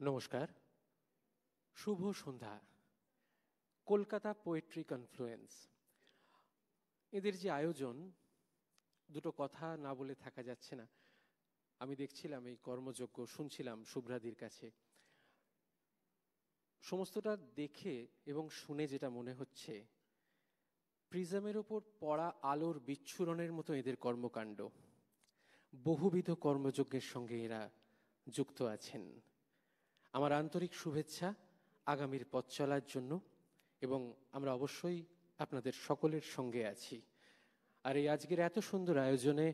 নমস্কার, শুভ সন্ধ্যা। কলকাতা পোয়েট্রি কনফ্লুয়েন্স এদের যে আয়োজন, দুটো কথা না বলে থাকা যাচ্ছে না। আমি দেখছিলাম এই কর্মযজ্ঞ, শুনছিলাম শুভ্রাদির কাছে। সমস্তটা দেখে এবং শুনে যেটা মনে হচ্ছে, প্রিজমের ওপর পড়া আলোর বিচ্ছুরণের মতো এদের কর্মকাণ্ড। বহুবিধ কর্মযজ্ঞের সঙ্গে এরা যুক্ত আছেন। আমার আন্তরিক শুভেচ্ছা আগামীর পথ চলার জন্য এবং আমরা অবশ্যই আপনাদের সকলের সঙ্গে আছি। আর এই আজকের এত সুন্দর আয়োজনে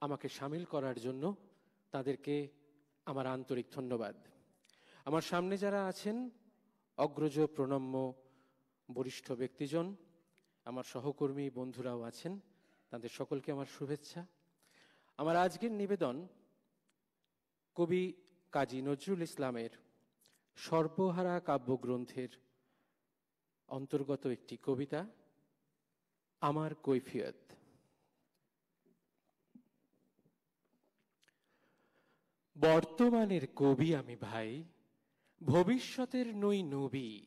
আমাকে সামিল করার জন্য তাদেরকে আমার আন্তরিক ধন্যবাদ। আমার সামনে যারা আছেন, অগ্রজ, প্রণম্য, বরিষ্ঠ ব্যক্তিজন, আমার সহকর্মী বন্ধুরাও আছেন, তাদের সকলকে আমার শুভেচ্ছা। আমার আজকের নিবেদন কবি কাজী নজরুল ইসলামের সর্বহারা কাব্যগ্রন্থের অন্তর্গত একটি কবিতা, আমার কৈফিয়ত। বর্তমানের কবি আমি ভাই, ভবিষ্যতের নই নবী,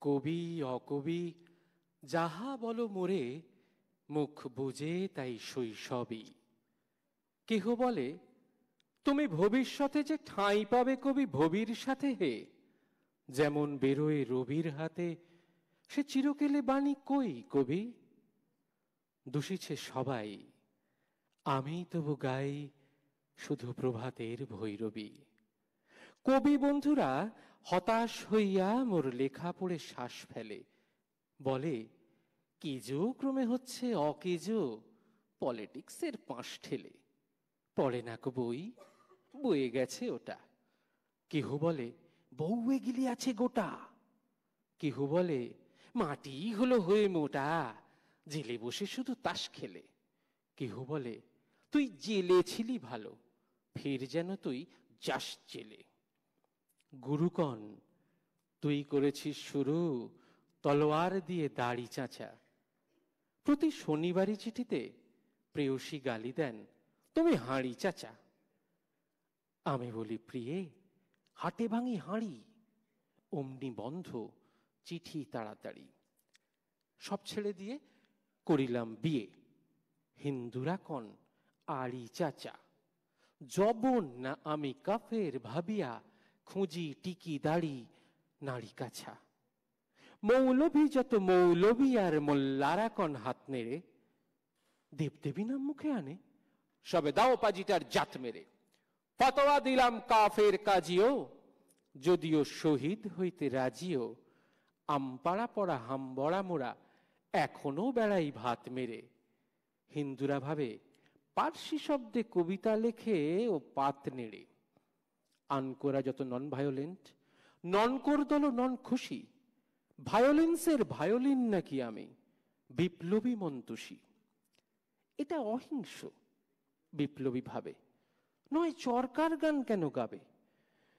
কবি অকবি, যাহা বলো মোরে, মুখ বুঝে তাই শৈশবই কেহ বলে তুমি ভবিষ্যতে যে ঠাঁই পাবে কবি ভবির সাথে হে, যেমন বেরোয় রবির হাতে, সে চিরকেলে বাণী কই কবি? দূষিছে সবাই, আমি তবু গাই শুধু প্রভাতের ভৈরবী। কবি বন্ধুরা, হতাশ হইয়া মোর লেখা পড়ে শ্বাস ফেলে, বলে কিজো ক্রমে হচ্ছে অকেজো, পলিটিক্সের পাঁশ ঠেলে, পড়ে না কো বই বয়ে গেছে ওটা। কেহ বলে বউ এগিলি আছে গোটা। কেহ বলে, মাটি হলো হয়ে মোটা, জেলে বসে শুধু তাস খেলে। কেহ বলে, তুই জেলে ছিলি ভালো, ফের যেন তুই যাস জেলে। গুরুকন তুই করেছিস শুরু, তলোয়ার দিয়ে দাড়ি চাচা। প্রতি শনিবারই চিঠিতে প্রেয়সী গালি দেন, তুমি হাঁড়ি চাচা। আমি বলি, প্রিয়ে, হাটে ভাঙি হাঁড়ি, অমনি বন্ধ, চিঠি তাড়াতাড়ি। সব ছেড়ে দিয়ে করিলাম বিয়ে। হিন্দুরা কন, আড়ি চাচা। জবন না আমি কাফের ভাবিয়া, খুঁজি টিকি দাড়ি, নাড়ি কাছা। মৌলভী যত মৌলভী আর মোল্লারা কন হাত নেড়ে, দেবদেবী নাম মুখে আনে, সবে দাও পাজিটার জাত মেরে। ফতোয়া দিলাম কাফের কাজিও, যদিও শহীদ হইতে রাজিও, আমপাড়া পড়া হামবড়া মোড়া এখনও বেড়াই ভাত মেরে। হিন্দুরা ভাবে পার্সি শব্দে কবিতা লেখে ও পাত নেড়ে। আনকোরা যত নন ভায়োলেন্ট, নন করদল নন খুশি, ভায়োলেন্সের ভায়োলিন নাকি আমি, বিপ্লবী মন্তুষী। এটা অহিংস, বিপ্লবী ভাবে। নয়, চরকার গান কেন গাবে?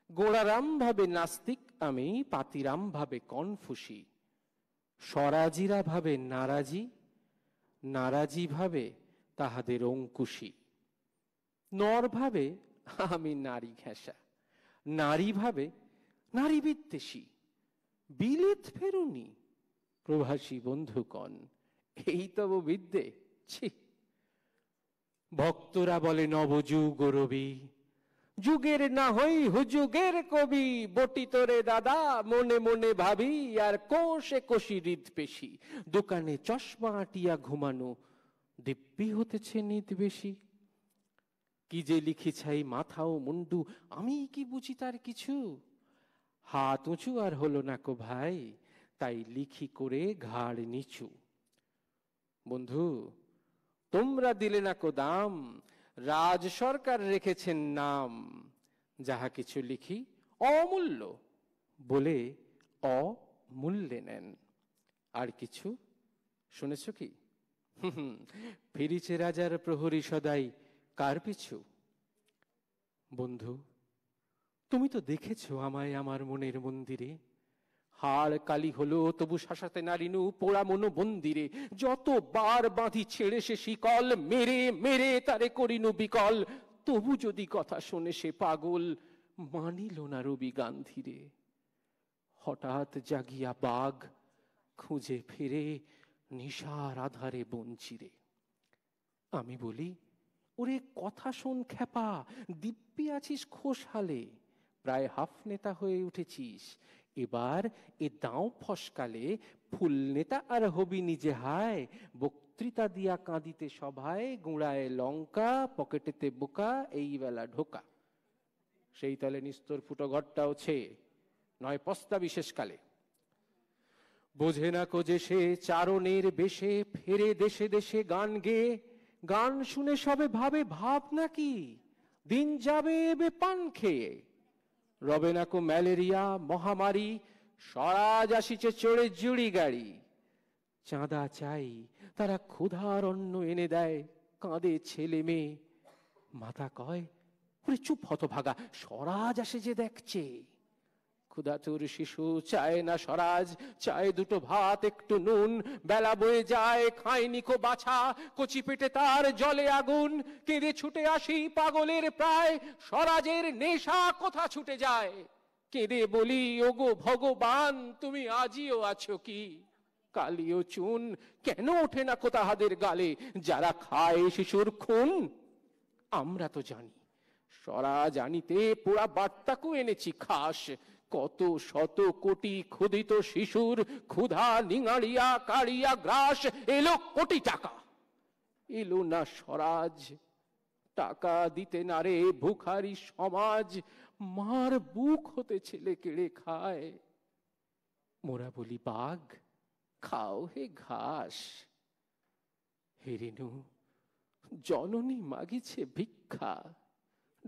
গোড়ারাম ভাবে নাস্তিক আমি, পাতিরাম ভাবে কনফুসি। স্বরাজিরা ভাবে নারাজি নারাজি ভাবে তাহাদের অঙ্কুশি। নর ভাবে আমি নারী ঘেঁষা, নারী ভাবে নারী বিদ্বেষী। বিলেত ফেরুনি, প্রভাসী বন্ধুকণ এই তব বিদ্যে, ছি। ভক্তরা বলে, নবযুগ রবি। যুগের না হই হুযুগের কবি বটি তোরে দাদা, মনে মনে ভাবি, আর কোষে কোষি হৃদ পেশি। দোকানে চশমা আটিয়া ঘুমানো, দিব্যি হতেছে নিত বেশি। কি যে লিখি ছাই মাথা ও মুন্ডু, আমি কি বুঝি তার কিছু? হাত উঁচু আর হলো না কো ভাই, তাই লিখি করে ঘাড় নিচু। বন্ধু তোমরা দিলে না কোদাম রাজ সরকার রেখেছেন নাম। যাহা কিছু লিখি অমূল্য বলে অমূল্যে নেন। আর কিছু শুনেছ কি? ফিরিছে রাজার প্রহরী সদাই কার পিছু? বন্ধু, তুমি তো দেখেছ আমায় আমার মনের মন্দিরে। হাড় কালি হলো, তবু শাসাতে নারিনু পোড়া মনো বন্দিরে যত বার বাঁধি ছেড়ে সে শিকল, মেরে মেরে তারে করিনু বিকল। তবু যদি কথা শোনে সে পাগল, মানিল না রবি গান্ধীরে। হঠাৎ জাগিয়া বাঘ খুঁজে ফিরে নিশার আধারে বঞ্চিরে। আমি বলি, ওরে কথা শোন খ্যাপা, দিব্যি আছিস খোশহালে। প্রায় হাফ নেতা হয়ে উঠেছিস। এবার এ দাও ফসকালে, ফুল নেতা আর হবি নিজে হায়। বক্তৃতা দিয়া কাঁদিতে সভায়, গুঁড়ায় লঙ্কা, পকেটেতে বোকা, এই বেলা ঢোকা। সেই তলে নিস্তর ফুটো ঘরটাও ছে, নয় পস্তা বিশেষকালে বোঝে না কোজে সে চারণের বেশে, ফেরে দেশে দেশে গান গেয়ে গান শুনে সবে ভাবে ভাব নাকি দিন যাবে এবে পান খেয়ে। রবে নাকো ম্যালেরিয়া, মহামারী, স্বরাজ আসিছে চড়ে জুড়ি গাড়ি। চাঁদা চাই, তারা ক্ষুধার অন্ন এনে দেয়, কাঁদে ছেলে মেয়ে। মাথা কয় চুপ হতভাগা স্বরাজ আসে যে দেখছে। ক্ষুধাতুর শিশু চায় না স্বরাজ, চায় দুটো ভাত, একটু নুন। বেলা বয়ে যায়, খায়নি কো বাছা, কচি পেটে তার জলে আগুন। কেঁদে ছুটে আসি পাগলের প্রায়, স্বরাজের নেশা কোথা ছুটে যায়? কেঁদে বলি, ওগো ভগবান, তুমি আজিও আছো কি? কালিও চুন, কেন ওঠে না কোথাহাদের গালে? যারা খায় শিশুর খুন, আমরা তো জানি। স্বরাজ আনিতে পোড়া বার্তাকেও এনেছি খাস। কত শত কোটি ক্ষুদিত শিশুর ক্ষুধা, নিঙাড়িয়া, কাড়িয়া গ্রাস, এলো কোটি টাকা। এলো না স্বরাজ, টাকা দিতে না রে ভুখারি সমাজ, মার বুক হতে ছেলে কেড়ে খায়। মোরা বলি, বাঘ, খাও হে ঘাস। হেরেনু জননী মাগিছে ভিক্ষা।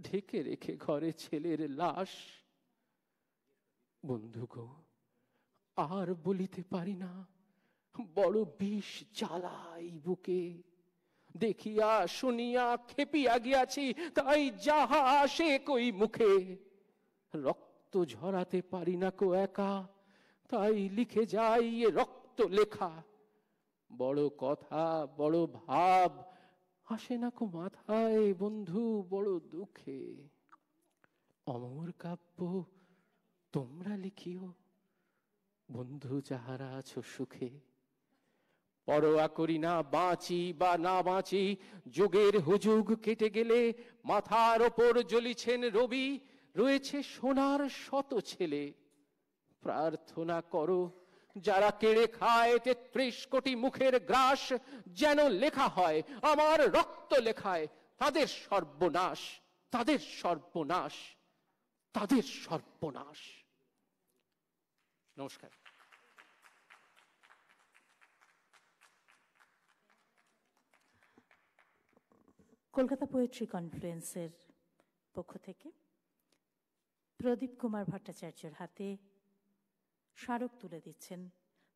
ঢেকে রেখে ঘরে ছেলের লাশ। বন্ধু গো, আর বলিতে পারি না, বড় বিষ জ্বালাই বুকে। দেখিয়া শুনিয়া খেপিয়া গিয়াছি, তাই যাহা আসে কই মুখে। রক্ত ঝরাতে পারি না কো একা, তাই লিখে যাই এ রক্ত লেখা। বড় কথা, বড় ভাব, আসে না কো মাথায় বন্ধু বড় দুঃখে। অমর কাব্য তোমরা লিখিও, বন্ধু যাহারা আছো সুখে। পরোয়া করি না, বাঁচি বা না বাঁচি, যুগের হুজুগ কেটে গেলে মাথার ওপর জ্বলিছেন রবি, রয়েছে সোনার শত ছেলে। প্রার্থনা করো, যারা কেড়ে খায় তেত্রিশ কোটি মুখের গ্রাস, যেন লেখা হয়, আমার রক্ত লেখায়, তাদের সর্বনাশ তাদের সর্বনাশ তাদের সর্বনাশ। নমস্কার। কলকাতা পোয়েট্রি কনফারেন্সের পক্ষ থেকে প্রদীপ কুমার ভট্টাচার্যের হাতে স্মারক তুলে দিচ্ছেন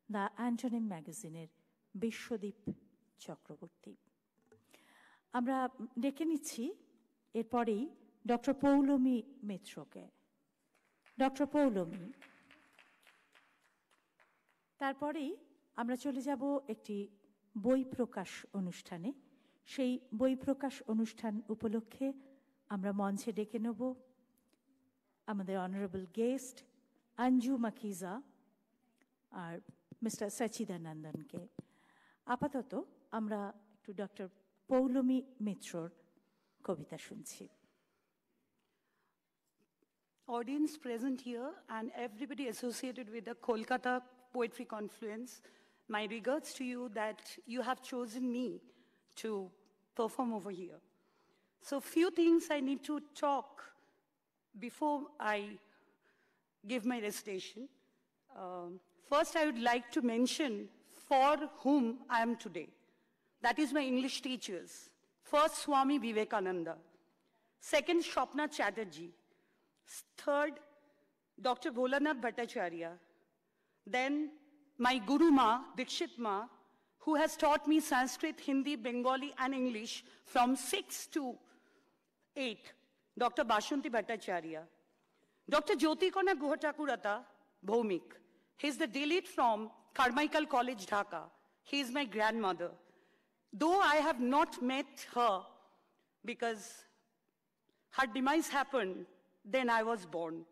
দ্য অ্যান্টনিম ম্যাগাজিনের বিশ্বদীপ চক্রবর্তী। আমরা ডেকে নিচ্ছি এরপরেই ডক্টর পৌলমী মিত্রকে। ডক্টর পৌলমী তারপরেই আমরা চলে যাব একটি বই প্রকাশ অনুষ্ঠানে। সেই বই প্রকাশ অনুষ্ঠান উপলক্ষে আমরা মঞ্চে ডেকে নেব আমাদের অনারেবল গেস্ট আঞ্জু মাকিজা আর মিস্টার সচিদানন্দনকে। আপাতত আমরা একটু ডক্টর পৌলমী মিত্রর কবিতা শুনছি। Audience present here and everybody associated with the Kolkata Poetry Confluence, my regards to you that you have chosen me to perform over here. So few things I need to talk before I give my recitation. Um, first, I would like to mention for whom I am today. That is my English teachers. First, Swami Vivekananda. Second, Shopna Chatterjee. Third, Dr. Bholanath Bhattacharya. Then, my Guru Ma, Dikshit Ma, who has taught me Sanskrit, Hindi, Bengali, and English from 6 to 8, Dr. Bashanti Bhattacharya. Dr. Jyotikona Guhatakurata, Bhomik. He's the delete from Carmichael College, Dhaka. He is my grandmother. Though I have not met her because her demise happened then I was born.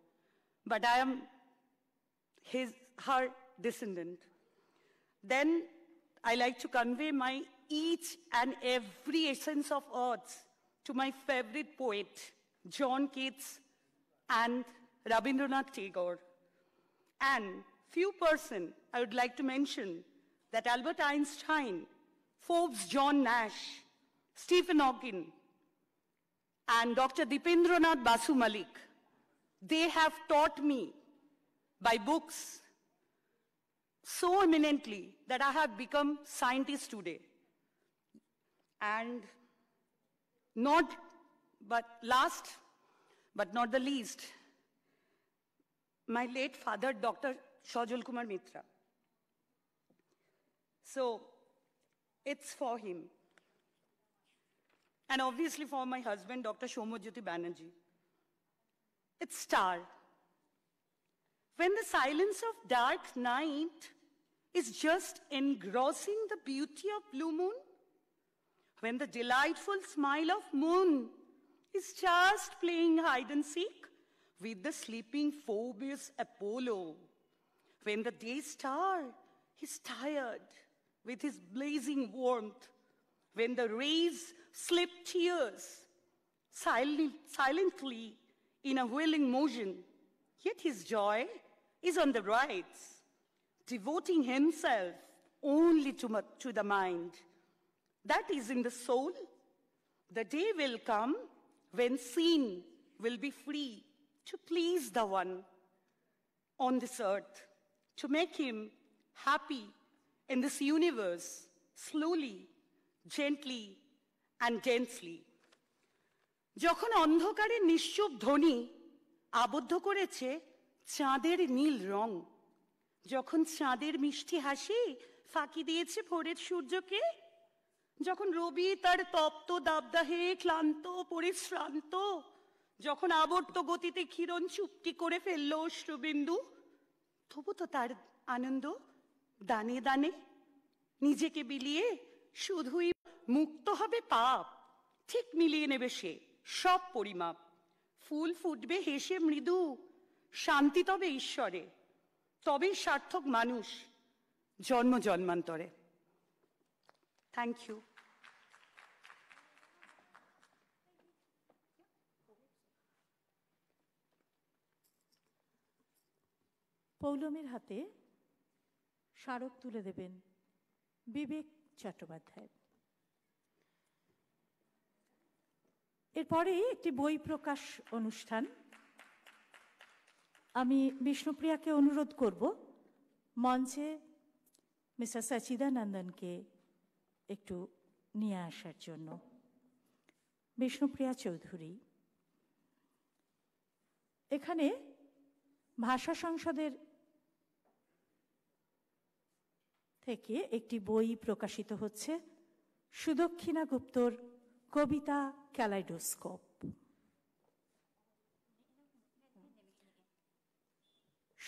But I am his, her descendant. Then I like to convey my each and every essence of earth to my favorite poet, John Keats and Rabindranath Tagore. And few person I would like to mention that Albert Einstein, Forbes John Nash, Stephen Hawking, and Dr. Dipendranath Basu Malik, they have taught me by books so eminently that I have become scientist today. And not, but last, but not the least, my late father, Dr. Shajal Kumar Mitra. So it's for him. And obviously for my husband, Dr. Shomojyoti Banerjee. It's star. When the silence of dark night is just engrossing the beauty of blue moon, when the delightful smile of moon is just playing hide and seek with the sleeping Phoebus Apollo, when the day star is tired with his blazing warmth, when the rays slip tears silently, silently in a whirling motion, yet his joy is on the rise, devoting himself only to, to the mind. That is in the soul. The day will come when sin will be free to please the one on this earth, to make him happy in this universe, slowly, gently, and densely. যখন অন্ধকারের নিশ্চুপ ধ্বনি আবদ্ধ করেছে চাঁদের নীল রং যখন চাঁদের মিষ্টি হাসি ফাঁকি দিয়েছে ভোরের সূর্যকে, যখন রবি তার তপ্ত দাবদাহে ক্লান্ত, পরিশ্রান্ত, যখন আবর্ত গতিতে ক্ষীরণ চুপটি করে ফেলল অশ্রুবিন্দু, তবু তো তার আনন্দ দানে দানে নিজেকে বিলিয়ে শুধুই মুক্ত হবে পাপ। ঠিক মিলিয়ে নেবে সে সব পরিমাপ। ফুল ফুটবে হেসে মৃদু, শান্তি তবে ঈশ্বরে। তবেই সার্থক মানুষ জন্ম জন্মান্তরে। থ্যাংক ইউ পৌলমের হাতে স্মারক তুলে দেবেন বিবেক চট্টোপাধ্যায়। এরপরে একটি বই প্রকাশ অনুষ্ঠান আমি বিষ্ণুপ্রিয়াকে অনুরোধ করব মঞ্চে মিস্টার সচিদানন্দনকে একটু নিয়ে আসার জন্য। বিষ্ণুপ্রিয়া চৌধুরী, এখানে ভাষা সংসদের থেকে একটি বই প্রকাশিত হচ্ছে সুদক্ষিণা গুপ্তর কবিতা ক্যালাইডোস্কোপ।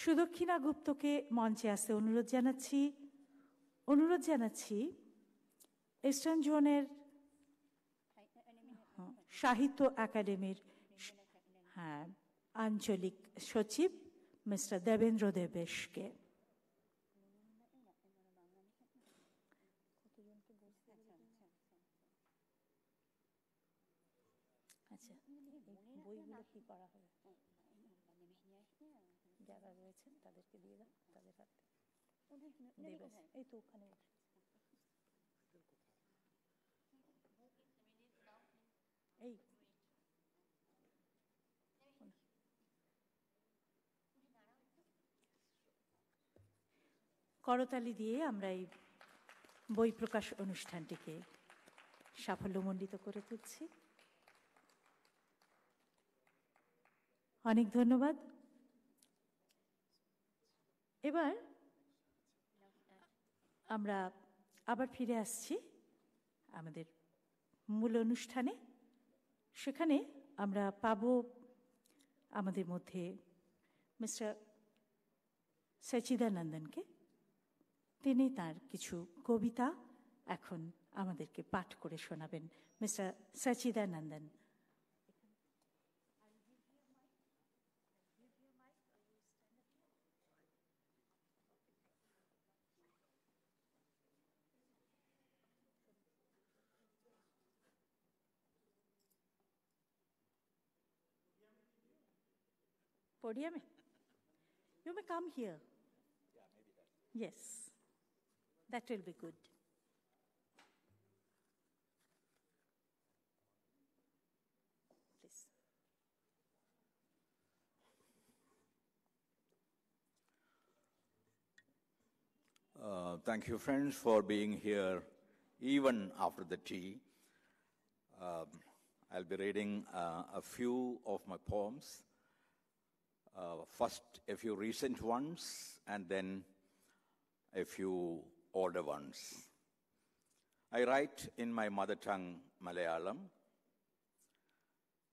সুদক্ষিণা গুপ্তকে মঞ্চে আসতে অনুরোধ জানাচ্ছি অনুরোধ জানাচ্ছি, ইস্টার্ন জোনের সাহিত্য একাডেমির হ্যাঁ আঞ্চলিক সচিব মিস্টার দেবেন্দ্র দেবেশকে আচ্ছা বইগুলো কি করা হবে যারা রয়েছেন তাদেরকে দিয়ে দাও তাদের হাতে দেবেশ এই তো ওখানে এই। করতালি দিয়ে আমরা এই বই প্রকাশ অনুষ্ঠানটিকে সাফল্যমণ্ডিত করে তুলছি। অনেক ধন্যবাদ। এবার আমরা আবার ফিরে আসছি আমাদের মূল অনুষ্ঠানে। সেখানে আমরা পাব আমাদের মধ্যে মিস্টার সচিদানন্দনকে। তিনি তার কিছু কবিতা এখন আমাদেরকে পাঠ করে শোনাবেন। Mister Sachidanandan podium? You may come here. Yes, that will be good. Please. Uh, thank you, friends, for being here even after the tea. Um, I'll be reading uh, a few of my poems. Uh, first, a few recent ones, and then a few older ones. I write in my mother tongue, Malayalam,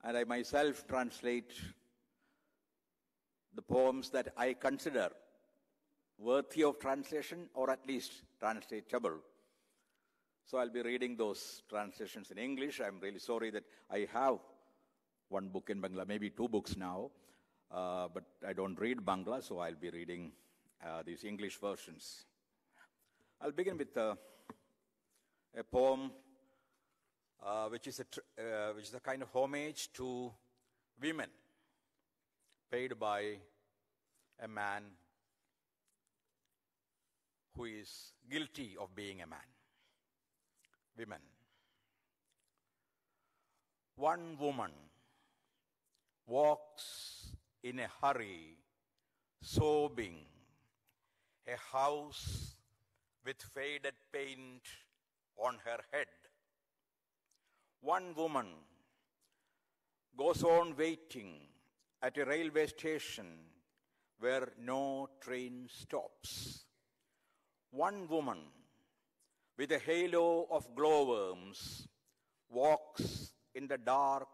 and I myself translate the poems that I consider worthy of translation or at least translatable. So I'll be reading those translations in English. I'm really sorry that I have one book in Bangla, maybe two books now, uh, but I don't read Bangla, so I'll be reading uh, these English versions. I'll begin with uh, a poem uh, which, is a uh, which is a kind of homage to women, paid by a man who is guilty of being a man. Women. One woman walks in a hurry, sobbing, a house with faded paint on her head. One woman goes on waiting at a railway station where no train stops. One woman with a halo of glowworms walks in the dark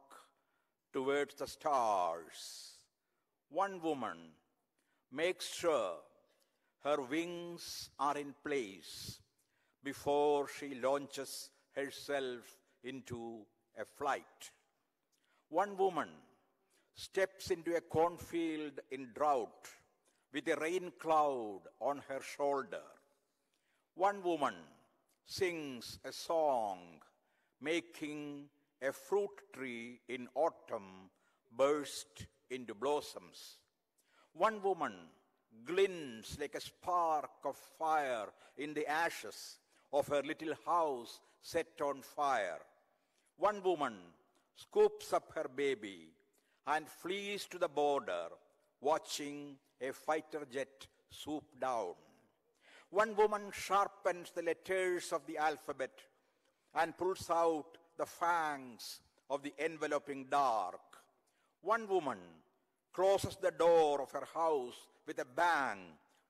towards the stars. One woman makes sure her wings are in place before she launches herself into a flight. One woman steps into a cornfield in drought with a rain cloud on her shoulder. One woman sings a song making a fruit tree in autumn burst into blossoms. One woman glints like a spark of fire in the ashes of her little house set on fire. One woman scoops up her baby and flees to the border, watching a fighter jet swoop down. One woman sharpens the letters of the alphabet and pulls out the fangs of the enveloping dark. One woman closes the door of her house with a bang,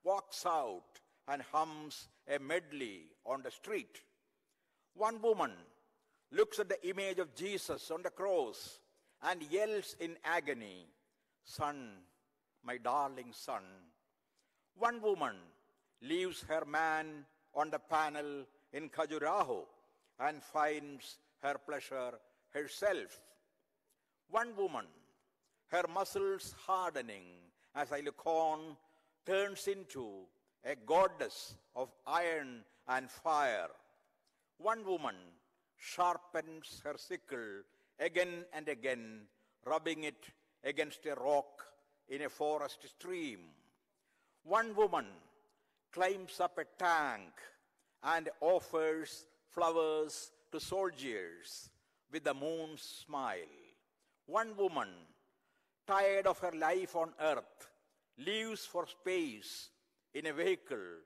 walks out, and hums a medley on the street. One woman looks at the image of Jesus on the cross and yells in agony, Son, my darling son. One woman leaves her man on the panel in Khajuraho and finds her pleasure herself. One woman, her muscles hardening as I look on, turns into a goddess of iron and fire. One woman sharpens her sickle again and again, rubbing it against a rock in a forest stream. One woman climbs up a tank and offers flowers to soldiers with the moon's smile. One woman, tired of her life on earth, leaves for space in a vehicle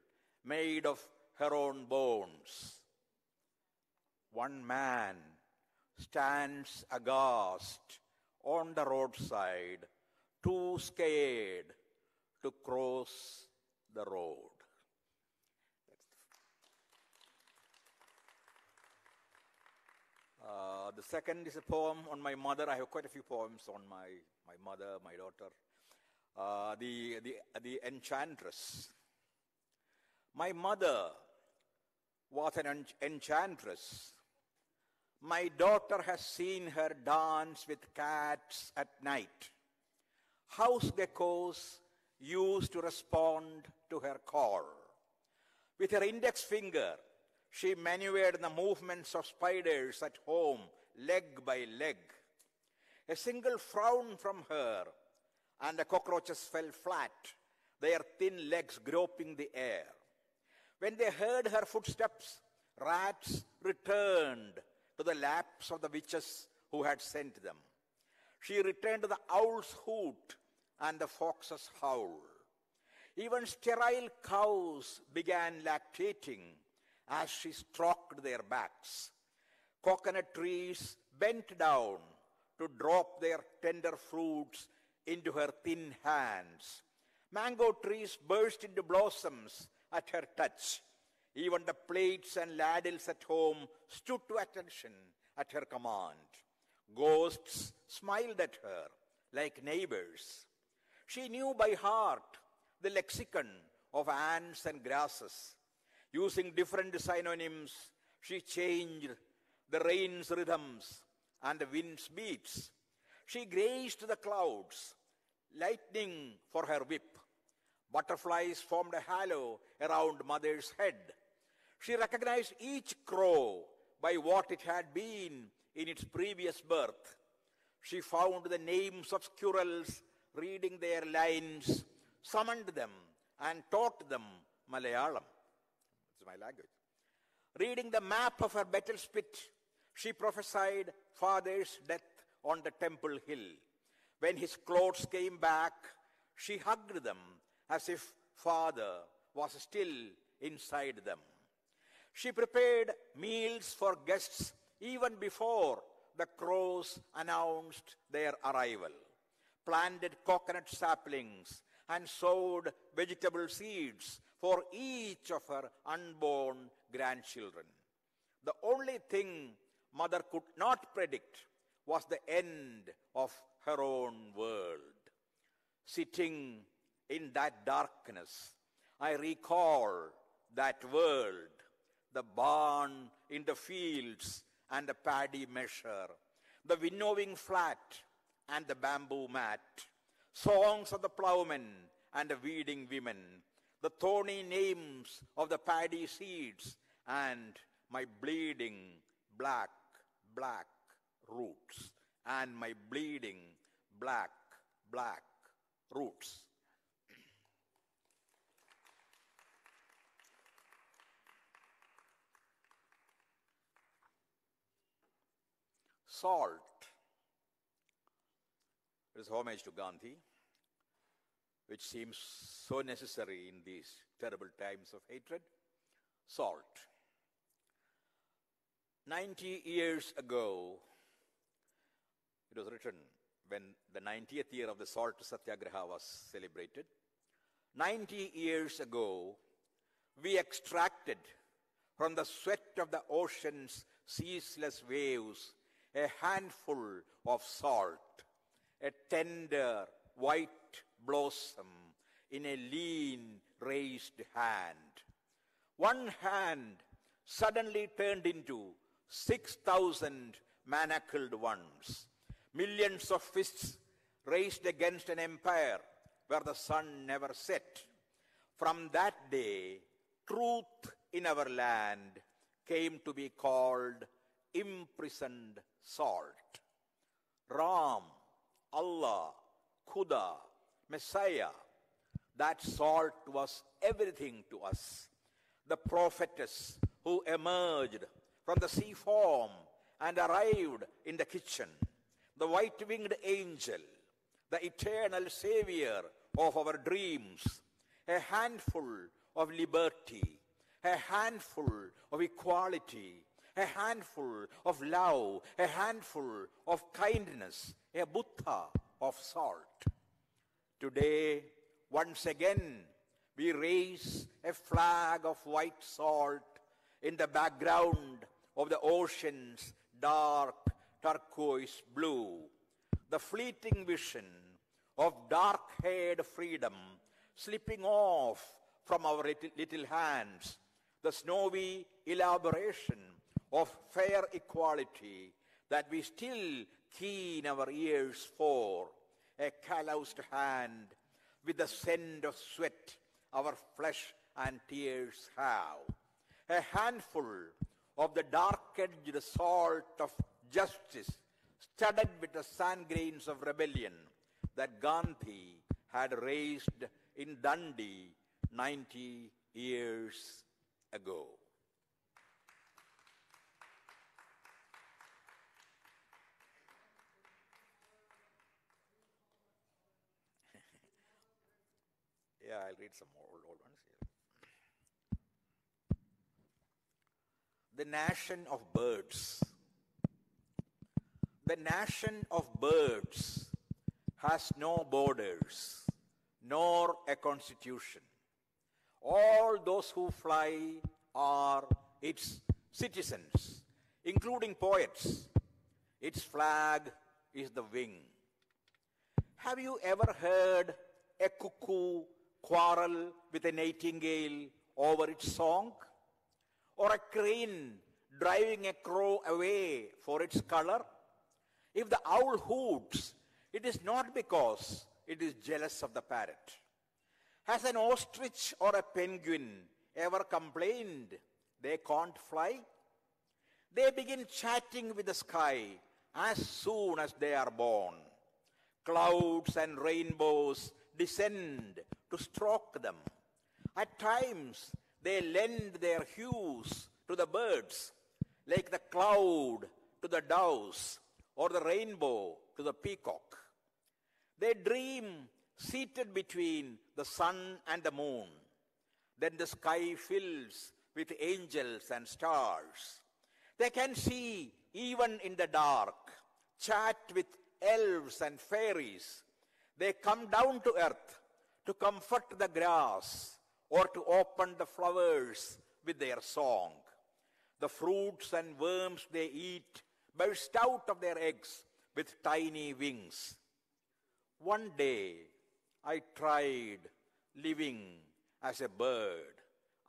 made of her own bones. One man stands aghast on the roadside, too scared to cross the road. Uh, the second is a poem on my mother. I have quite a few poems on my, my mother, my daughter. Uh, the, the, the Enchantress. My mother was an en- enchantress. My daughter has seen her dance with cats at night. House geckos used to respond to her call. With her index finger, she maneuvered the movements of spiders at home, leg by leg. A single frown from her, and the cockroaches fell flat, their thin legs groping the air. When they heard her footsteps, rats returned to the laps of the witches who had sent them. She returned to the owl's hoot and the fox's howl. Even sterile cows began lactating as she stroked their backs. Coconut trees bent down to drop their tender fruits into her thin hands. Mango trees burst into blossoms at her touch. Even the plates and ladles at home stood to attention at her command. Ghosts smiled at her like neighbors. She knew by heart the lexicon of ants and grasses. Using different synonyms, she changed the rain's rhythms and the wind's beats. She grazed the clouds, lightning for her whip. Butterflies formed a halo around mother's head. She recognized each crow by what it had been in its previous birth. She found the names of squirrels, reading their lines, summoned them, and taught them Malayalam. It's my language. Reading the map of her betel spit, she prophesied father's death on the temple hill. When his clothes came back, she hugged them as if father was still inside them. She prepared meals for guests even before the crows announced their arrival, planted coconut saplings, and sowed vegetable seeds for each of her unborn grandchildren. The only thing mother could not predict was the end of her own world. Sitting in that darkness, I recall that world, the barn in the fields and the paddy measure, the winnowing flat and the bamboo mat, songs of the plowmen and the weeding women, the thorny names of the paddy seeds, and my bleeding black, black roots, and my bleeding black, black roots. Salt. It is homage to Gandhi, which seems so necessary in these terrible times of hatred. Salt. 90 years ago, it was written when the 90th year of the Salt Satyagraha was celebrated. 90 years ago, we extracted from the sweat of the ocean's ceaseless waves a handful of salt, a tender white blossom in a lean raised hand. One hand suddenly turned into 6,000 manacled ones, millions of fists raised against an empire where the sun never set. From that day, truth in our land came to be called imprisoned salt. Ram, Allah, Khuda, Messiah, that salt was everything to us. The prophetess who emerged from the sea form and arrived in the kitchen, the white winged angel, the eternal savior of our dreams, a handful of liberty, a handful of equality, a handful of love, a handful of kindness, a Buddha of salt. Today, once again, we raise a flag of white salt in the background of the ocean's dark turquoise blue. The fleeting vision of dark haired freedom slipping off from our little, little hands, the snowy elaboration of fair equality that we still keen our ears for, a calloused hand with the scent of sweat our flesh and tears have, a handful of the dark-edged salt of justice studded with the sand grains of rebellion, that Gandhi had raised in Dandi 90 years ago. yeah, I'll read some more old, old ones here. The nation of birds. The nation of birds has no borders, nor a constitution. All those who fly are its citizens, including poets. Its flag is the wing. Have you ever heard a cuckoo quarrel with a nightingale over its song? Or a crane driving a crow away for its color? If the owl hoots, it is not because it is jealous of the parrot. Has an ostrich or a penguin ever complained they can't fly? They begin chatting with the sky as soon as they are born. Clouds and rainbows descend to stroke them. At times, they lend their hues to the birds, like the cloud to the doves or the rainbow to the peacock. They dream seated between the sun and the moon. Then the sky fills with angels and stars. They can see even in the dark, chat with elves and fairies. They come down to earth to comfort the grass or to open the flowers with their song. The fruits and worms they eat burst out of their eggs with tiny wings. One day I tried living as a bird.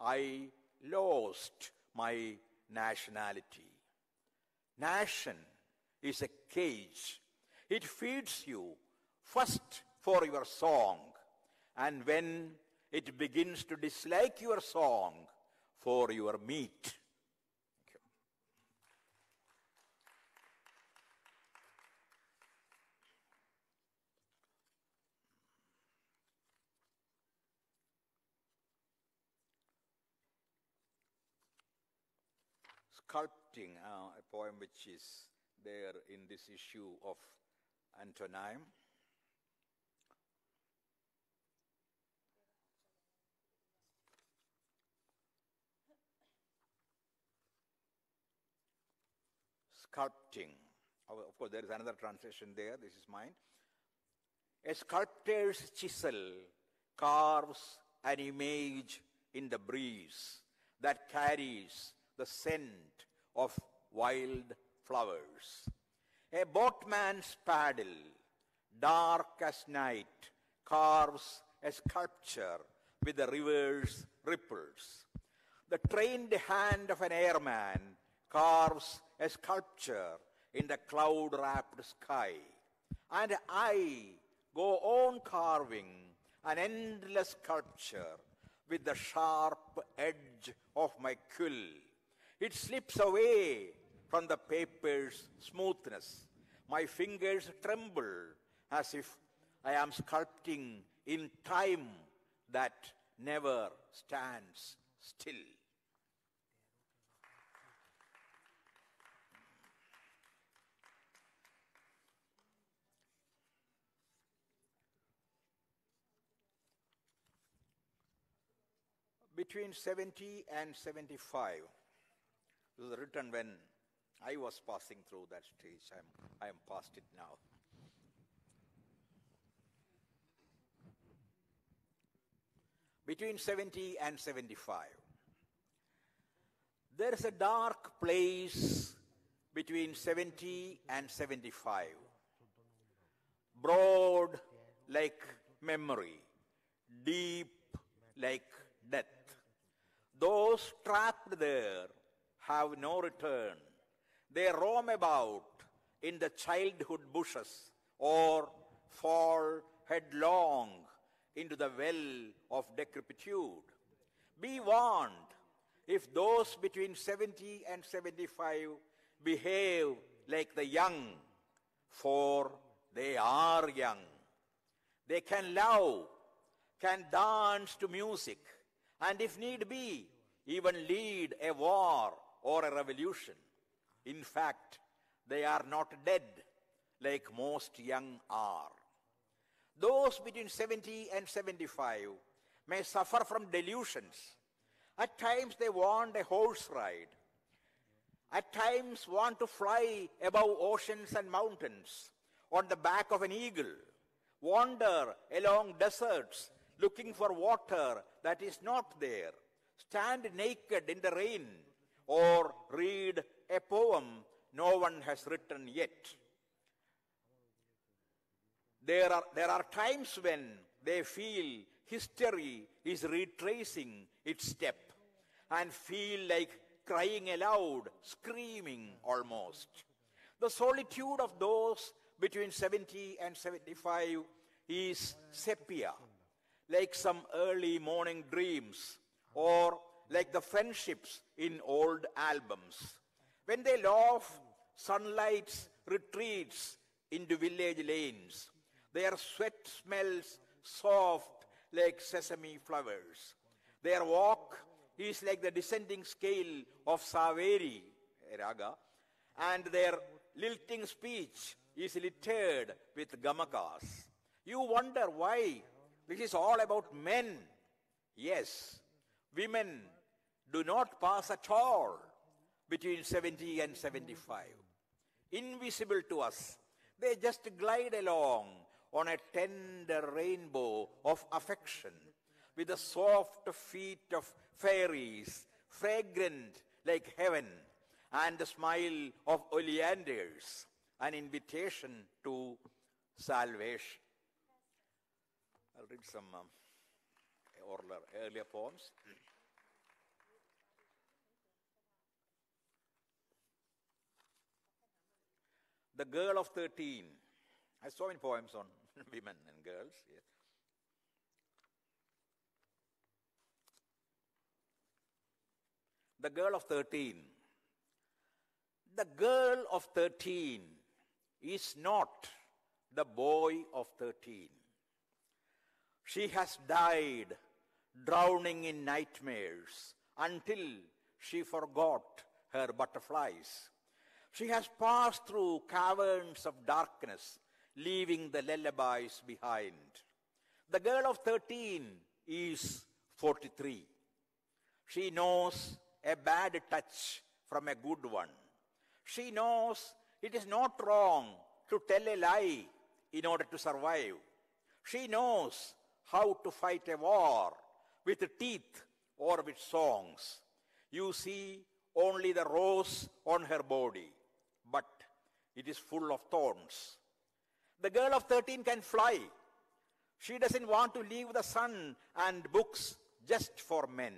I lost my nationality. Nation is a cage. It feeds you first for your song, and when it begins to dislike your song, for your meat. sculpting uh, a poem which is there in this issue of Antonym. Sculpting. Oh, of course, there is another translation there. This is mine. A sculptor's chisel carves an image in the breeze that carries the scent of wild flowers. A boatman's paddle, dark as night, carves a sculpture with the river's ripples. The trained hand of an airman carves a sculpture in the cloud wrapped sky. And I go on carving an endless sculpture with the sharp edge of my quill it slips away from the paper's smoothness. My fingers tremble as if I am sculpting in time that never stands still. Between 70 and 75, this was written when I was passing through that stage. I am, I am past it now. Between 70 and 75. There is a dark place between 70 and 75. Broad like memory, deep like. Those trapped there have no return. They roam about in the childhood bushes or fall headlong into the well of decrepitude. Be warned if those between 70 and 75 behave like the young, for they are young. They can love, can dance to music, and if need be, even lead a war or a revolution. In fact, they are not dead like most young are. Those between 70 and 75 may suffer from delusions. At times they want a horse ride. At times want to fly above oceans and mountains on the back of an eagle. Wander along deserts looking for water that is not there. Stand naked in the rain or read a poem no one has written yet. There are, there are times when they feel history is retracing its step and feel like crying aloud, screaming almost. The solitude of those between 70 and 75 is sepia, like some early morning dreams or like the friendships in old albums. When they laugh, sunlight retreats into village lanes. Their sweat smells soft like sesame flowers. Their walk is like the descending scale of Saveri eh, raga, and their lilting speech is littered with gamakas. You wonder why this is all about men. Yes, women do not pass at all between 70 and 75. Invisible to us, they just glide along on a tender rainbow of affection with the soft feet of fairies, fragrant like heaven, and the smile of oleanders, an invitation to salvation. I'll read some um, earlier, poems. The Girl of 13. I have so many poems on women and girls. Yes. The Girl of 13. The girl of 13 is not the boy of 13. She has died drowning in nightmares until she forgot her butterflies. She has passed through caverns of darkness, leaving the lullabies behind. The girl of 13 is 43. She knows a bad touch from a good one. She knows it is not wrong to tell a lie in order to survive. She knows how to fight a war with teeth or with songs. You see only the rose on her body, but it is full of thorns. The girl of 13 can fly. She doesn't want to leave the sun and books just for men.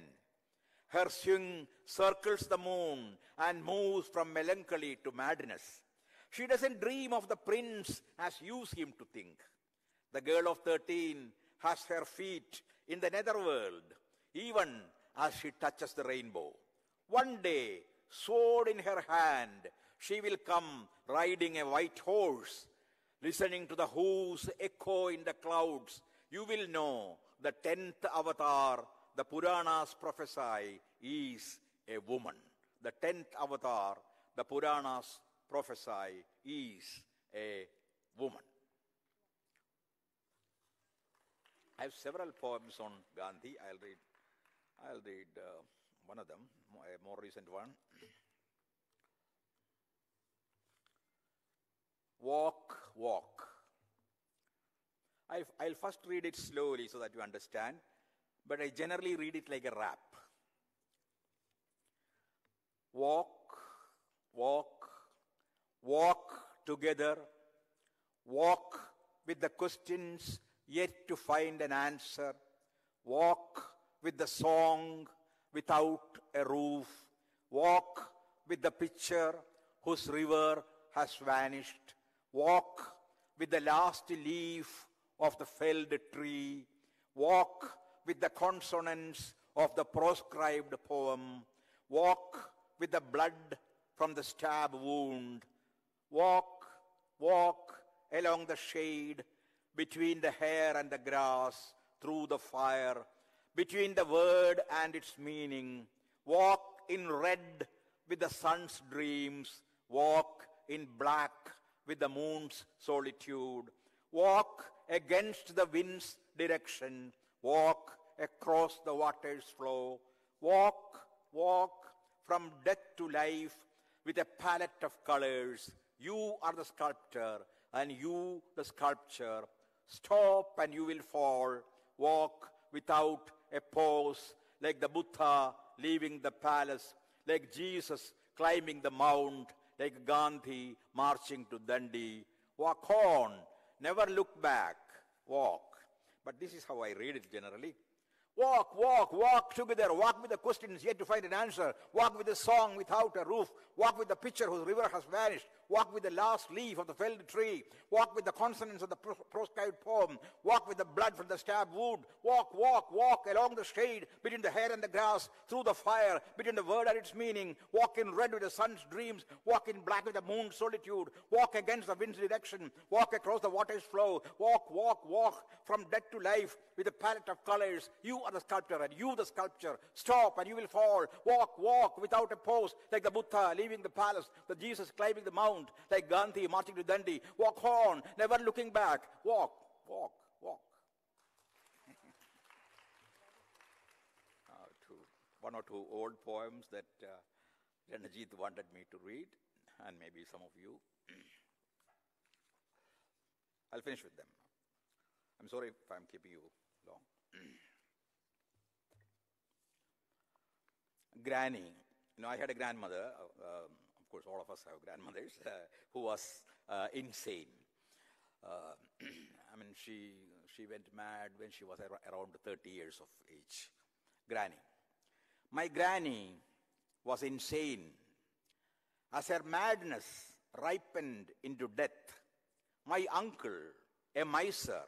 Her swing circles the moon and moves from melancholy to madness. She doesn't dream of the prince as you seem to think. The girl of 13 has her feet in the netherworld, even as she touches the rainbow. One day, sword in her hand, she will come riding a white horse, listening to the hoofs echo in the clouds. You will know the tenth avatar, the Puranas prophesy, is a woman. The tenth avatar, the Puranas prophesy, is a woman. I have several poems on Gandhi. I'll read, I'll read uh, one of them, a more recent one. Walk, walk. I, I'll first read it slowly so that you understand, but I generally read it like a rap. Walk, walk, walk together, walk with the questions yet to find an answer, walk with the song without a roof, walk with the picture whose river has vanished, walk with the last leaf of the felled tree, walk with the consonants of the proscribed poem, walk with the blood from the stab wound, walk, walk along the shade between the hair and the grass, through the fire, between the word and its meaning. Walk in red with the sun's dreams, walk in black with the moon's solitude, walk against the wind's direction, walk across the water's flow, walk, walk from death to life with a palette of colors. You are the sculptor, and you the sculpture. Stop and you will fall. Walk without a pause, like the Buddha leaving the palace, like Jesus climbing the mount, like Gandhi marching to Dandi. Walk on, never look back. Walk. But this is how I read it generally. Walk, walk, walk together. Walk with the questions yet to find an answer. Walk with the song without a roof. Walk with the picture whose river has vanished. Walk with the last leaf of the felled tree. Walk with the consonants of the proscribed poem. Walk with the blood from the stabbed wood. Walk, walk, walk along the shade between the hair and the grass, through the fire, between the word and its meaning. Walk in red with the sun's dreams. Walk in black with the moon's solitude. Walk against the wind's direction. Walk across the water's flow. Walk, walk, walk from death to life with a palette of colors. You are the sculptor and you the sculpture. Stop and you will fall. Walk, walk without a pause like the Buddha leaving the palace, the Jesus climbing the mount like Gandhi marching to Dandi. Walk on, never looking back. Walk, walk, walk. uh, two, one or two old poems that uh, Ranajit wanted me to read, and maybe some of you. I'll finish with them. I'm sorry if I'm keeping you long. Granny. You know, I had a grandmother. Uh, um, course, all of us have grandmothers, uh, who was uh, insane. Uh, I mean, she, she went mad when she was ar- around 30 years of age. Granny. My granny was insane. As her madness ripened into death, my uncle, a miser,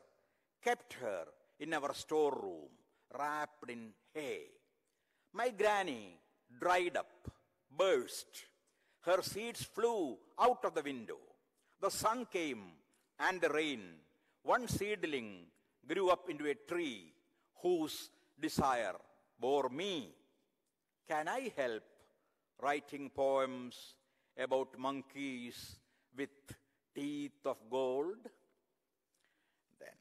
kept her in our storeroom, wrapped in hay. My granny dried up, burst, her seeds flew out of the window. The sun came and the rain. One seedling grew up into a tree whose desire bore me. Can I help writing poems about monkeys with teeth of gold? Then,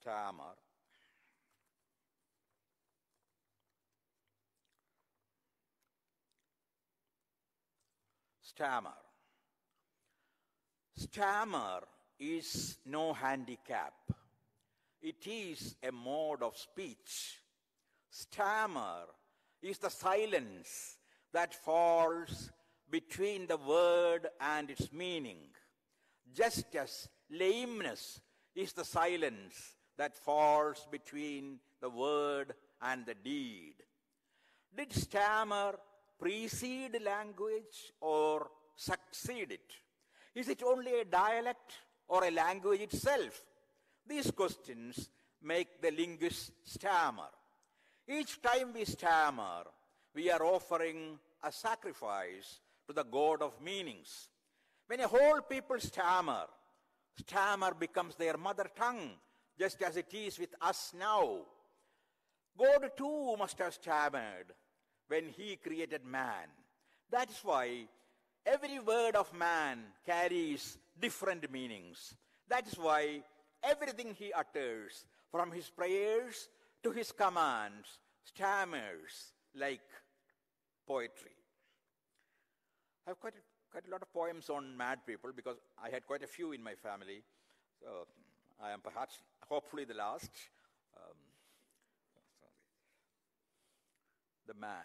stammer stammer. Stammer is no handicap. It is a mode of speech. Stammer is the silence that falls between the word and its meaning, just as lameness is the silence that falls between the word and the deed. Did stammer precede language or succeed it? Is it only a dialect or a language itself? These questions make the linguist stammer. Each time we stammer, we are offering a sacrifice to the God of meanings. When a whole people stammer, stammer becomes their mother tongue, just as it is with us now. God too must have stammered when he created man. That is why every word of man carries different meanings. That is why everything he utters, from his prayers to his commands, stammers like poetry. I have quite a, quite a lot of poems on mad people because I had quite a few in my family. So I am perhaps, hopefully, the last. Um, the mad.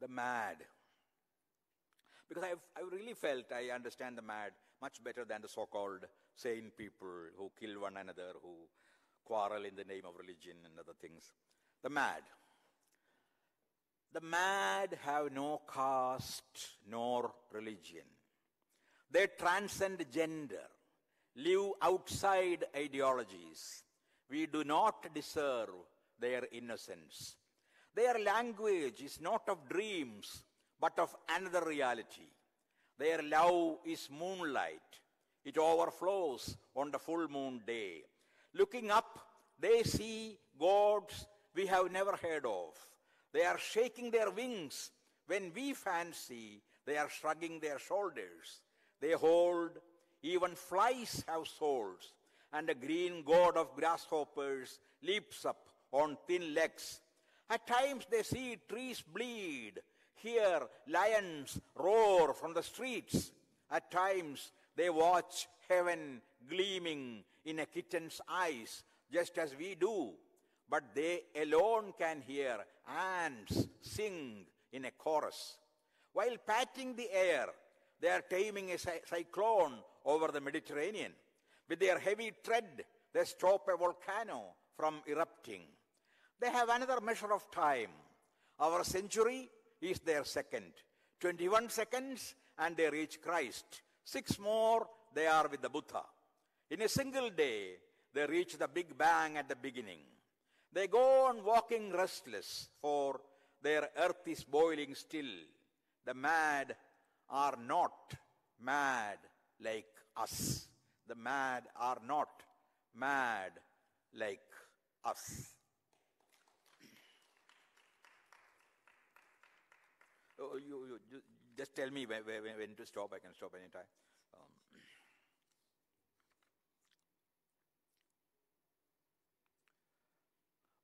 the mad. Because I've, I really felt I understand the mad much better than the so called sane people who kill one another, who quarrel in the name of religion and other things. The mad. The mad have no caste nor religion. They transcend gender. live outside ideologies. We do not deserve their innocence. Their language is not of dreams, but of another reality. Their love is moonlight. It overflows on the full moon day. Looking up, they see gods we have never heard of. They are shaking their wings when we fancy they are shrugging their shoulders. They hold, even flies have souls, and a green god of grasshoppers leaps up on thin legs. At times they see trees bleed, hear lions roar from the streets. At times they watch heaven gleaming in a kitten's eyes, just as we do. But they alone can hear ants sing in a chorus. While patting the air, they are taming a cyclone over the Mediterranean. With their heavy tread, they stop a volcano from erupting. They have another measure of time. Our century is their second. 21 seconds and they reach Christ. Six more, they are with the Buddha. In a single day, they reach the Big Bang at the beginning. They go on walking restless, for their earth is boiling still. The mad are not mad like us. The mad are not mad like us. Oh, you, you, ju- just tell me when, when, when to stop. I can stop anytime. Um,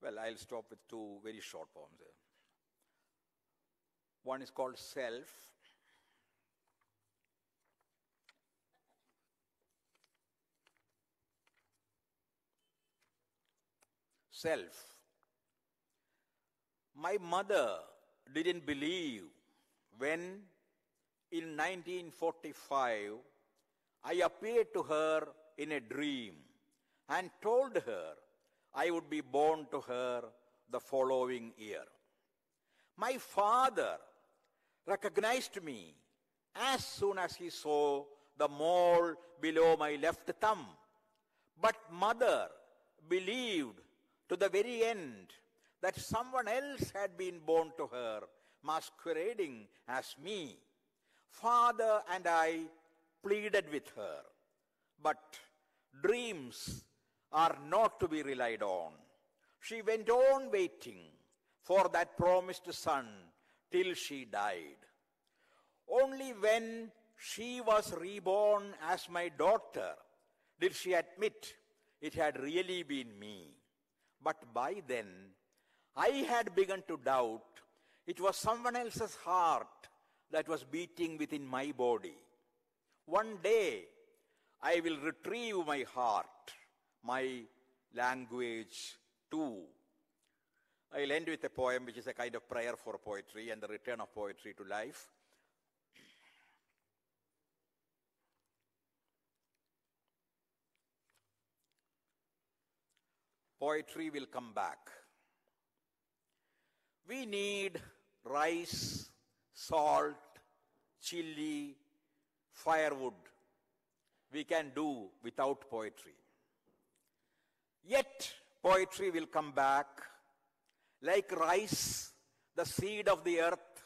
well, I'll stop with two very short poems. One is called Self. Self. My mother didn't believe when in 1945 I appeared to her in a dream and told her I would be born to her the following year. My father recognized me as soon as he saw the mole below my left thumb. But mother believed to the very end that someone else had been born to her, masquerading as me. Father and I pleaded with her, but dreams are not to be relied on. She went on waiting for that promised son till she died. Only when she was reborn as my daughter did she admit it had really been me. But by then, I had begun to doubt it was someone else's heart that was beating within my body. One day, I will retrieve my heart, my language too. I'll end with a poem which is a kind of prayer for poetry and the return of poetry to life. Poetry will come back. We need rice, salt, chili, firewood. We can do without poetry. Yet, poetry will come back like rice, the seed of the earth,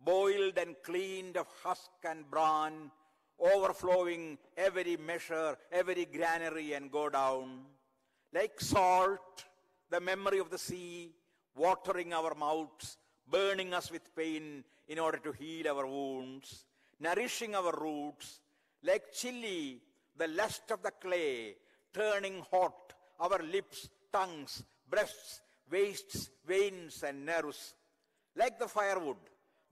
boiled and cleaned of husk and bran, overflowing every measure, every granary, and go down. Like salt, the memory of the sea, watering our mouths, burning us with pain in order to heal our wounds, nourishing our roots, like chili, the lust of the clay, turning hot our lips, tongues, breasts, waists, veins, and nerves. Like the firewood,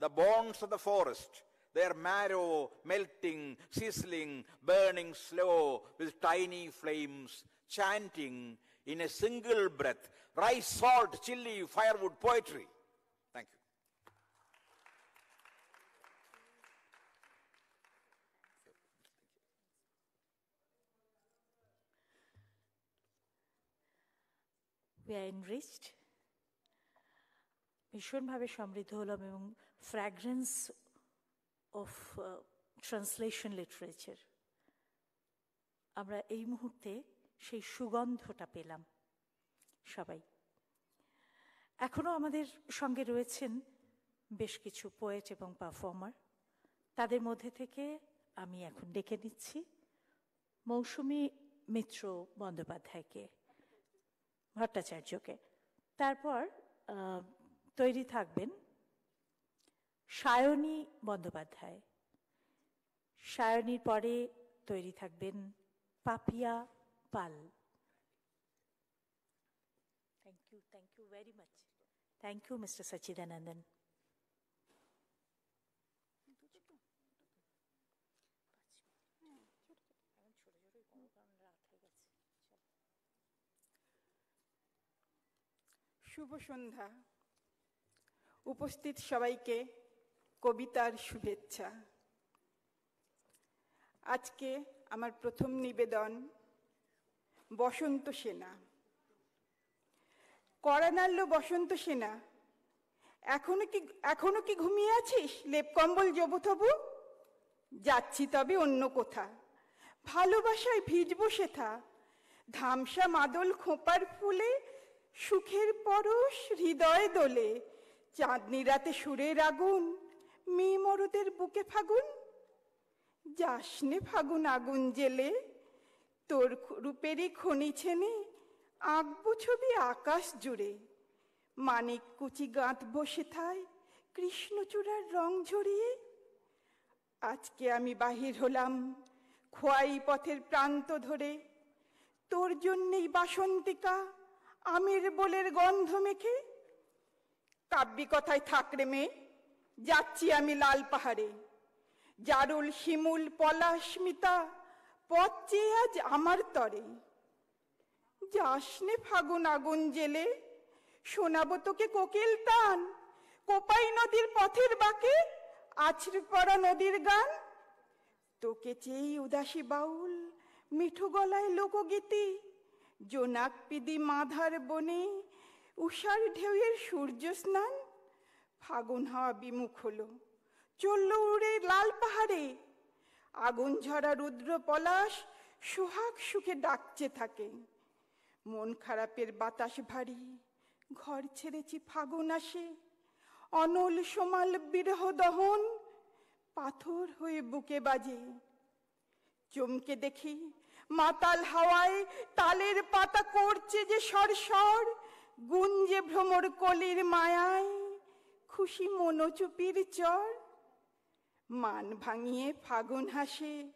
the bones of the forest, their marrow melting, sizzling, burning slow with tiny flames, chanting in a single breath rice, salt, chili, firewood, poetry. We are enriched ভীষণভাবে সমৃদ্ধ হলাম এবং fragrance of translation literature আমরা এই মুহূর্তে সেই সুগন্ধটা পেলাম সবাই। এখনও আমাদের সঙ্গে রয়েছেন বেশ কিছু পোয়েট এবং পারফর্মার তাদের মধ্যে থেকে আমি এখন ডেকে নিচ্ছি মৌসুমী মিত্র বন্দ্যোপাধ্যায়কে। ভট্টাচার্যকে। তারপর তৈরি থাকবেন সায়নী বন্দ্যোপাধ্যায়। সায়নীর পরে তৈরি থাকবেন Papiya Pal. Thank you thank you very much thank you mister Sachidanandan শুভ সন্ধ্যা। উপস্থিত সবাইকে কবিতার শুভেচ্ছা। আজকে আমার প্রথম নিবেদন বসন্ত সেনা। করানাল্য বসন্ত সেনা, এখনও কি এখনও কি ঘুমিয়ে আছিস? লেপ কম্বল জবুথবু যাচ্ছি তবে অন্য কোথা। ভালোবাসায় ভিজবো সেথা। ধামসা মাদল খোঁপার ফুলে সুখের পরশ হৃদয় দোলে, চাঁদনি রাতে সুরের আগুন, মেয়ে মরদের বুকে ফাগুন। যাসনে ফাগুন আগুন জেলে, তোর রূপেরই খনি ছেনে, আঁকবো ছবি আকাশ জুড়ে। মানিক কুচি গাঁত বসে থায় কৃষ্ণচূড়ার রং ঝরিয়ে। আজকে আমি বাহির হলাম খোয়াই পথের প্রান্ত ধরে, তোর জন্যেই বাসন্তিকা আমের বোলের গন্ধ মেখে কাব্যি কথায় থাকরে মেয়ে, যাচ্ছি আমি লাল পাহাড়ে। জারুল শিমুল পলাশমিতা পথ চেয়ে আজ আমার তরে। যাসনে ফাগুন আগুন জেলে, শোনাবো তোকে কোকিল টান কোপাই নদীর পথের বাঁকে, আছড়ে পড়া নদীর গান। তোকে চেয়েই উদাসী বাউল, মিঠু গলায় লোকগীতি জোনাক পিদি মাধার বনে, উষার ঢেউয়ের সূর্য স্নান। ফাগুন হাওয়া বিমুখ হলো, চলল উড়ে লাল পাহাড়ে। আগুন ঝরা রুদ্র পলাশ সোহাগ সুখে ডাকছে থাকে। মন খারাপের বাতাস ভারী, ঘর ছেড়েছি ফাগুন আসে। অনল সমাল বিরহ দহন, পাথর হয়ে বুকে বাজে। চমকে দেখি মাতাল হাওয়ায় তালের পাতা করছে যে সরসর, গুঞ্জে ভ্রমর কলির মায়ায়, খুশি মনোচুপির চর। মান ভাঙিয়ে ফাগুন হাসে,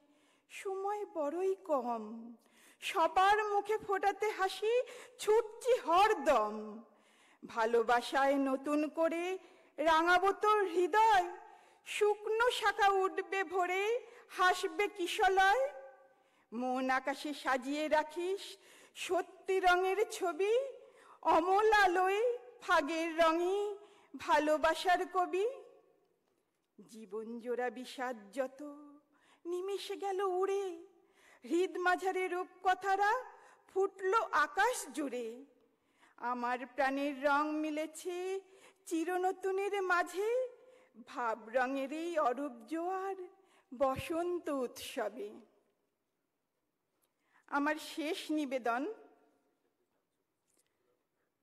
সময় বড়ই কম। সবার মুখে ফোটাতে হাসি, ছুটছি হরদম। ভালোবাসায় নতুন করে রাঙাবো হৃদয়। শুকনো শাখা উঠবে ভরে, হাসবে কিশলয়। মন আকাশে সাজিয়ে রাখিস। সত্যি রঙের ছবি, অমল আলোয় ফাগের রঙে ভালোবাসার কবি। জীবন জোড়া বিষাদ যত নিমিশে গেল উড়ে। হৃদ মাঝারে রূপকথারা ফুটল আকাশ জুড়ে। আমার প্রাণের রং মিলেছে চিরনতুনের মাঝে। ভাব রঙের এই অরূপ জোয়ার বসন্ত উৎসবে। আমার শেষ নিবেদন,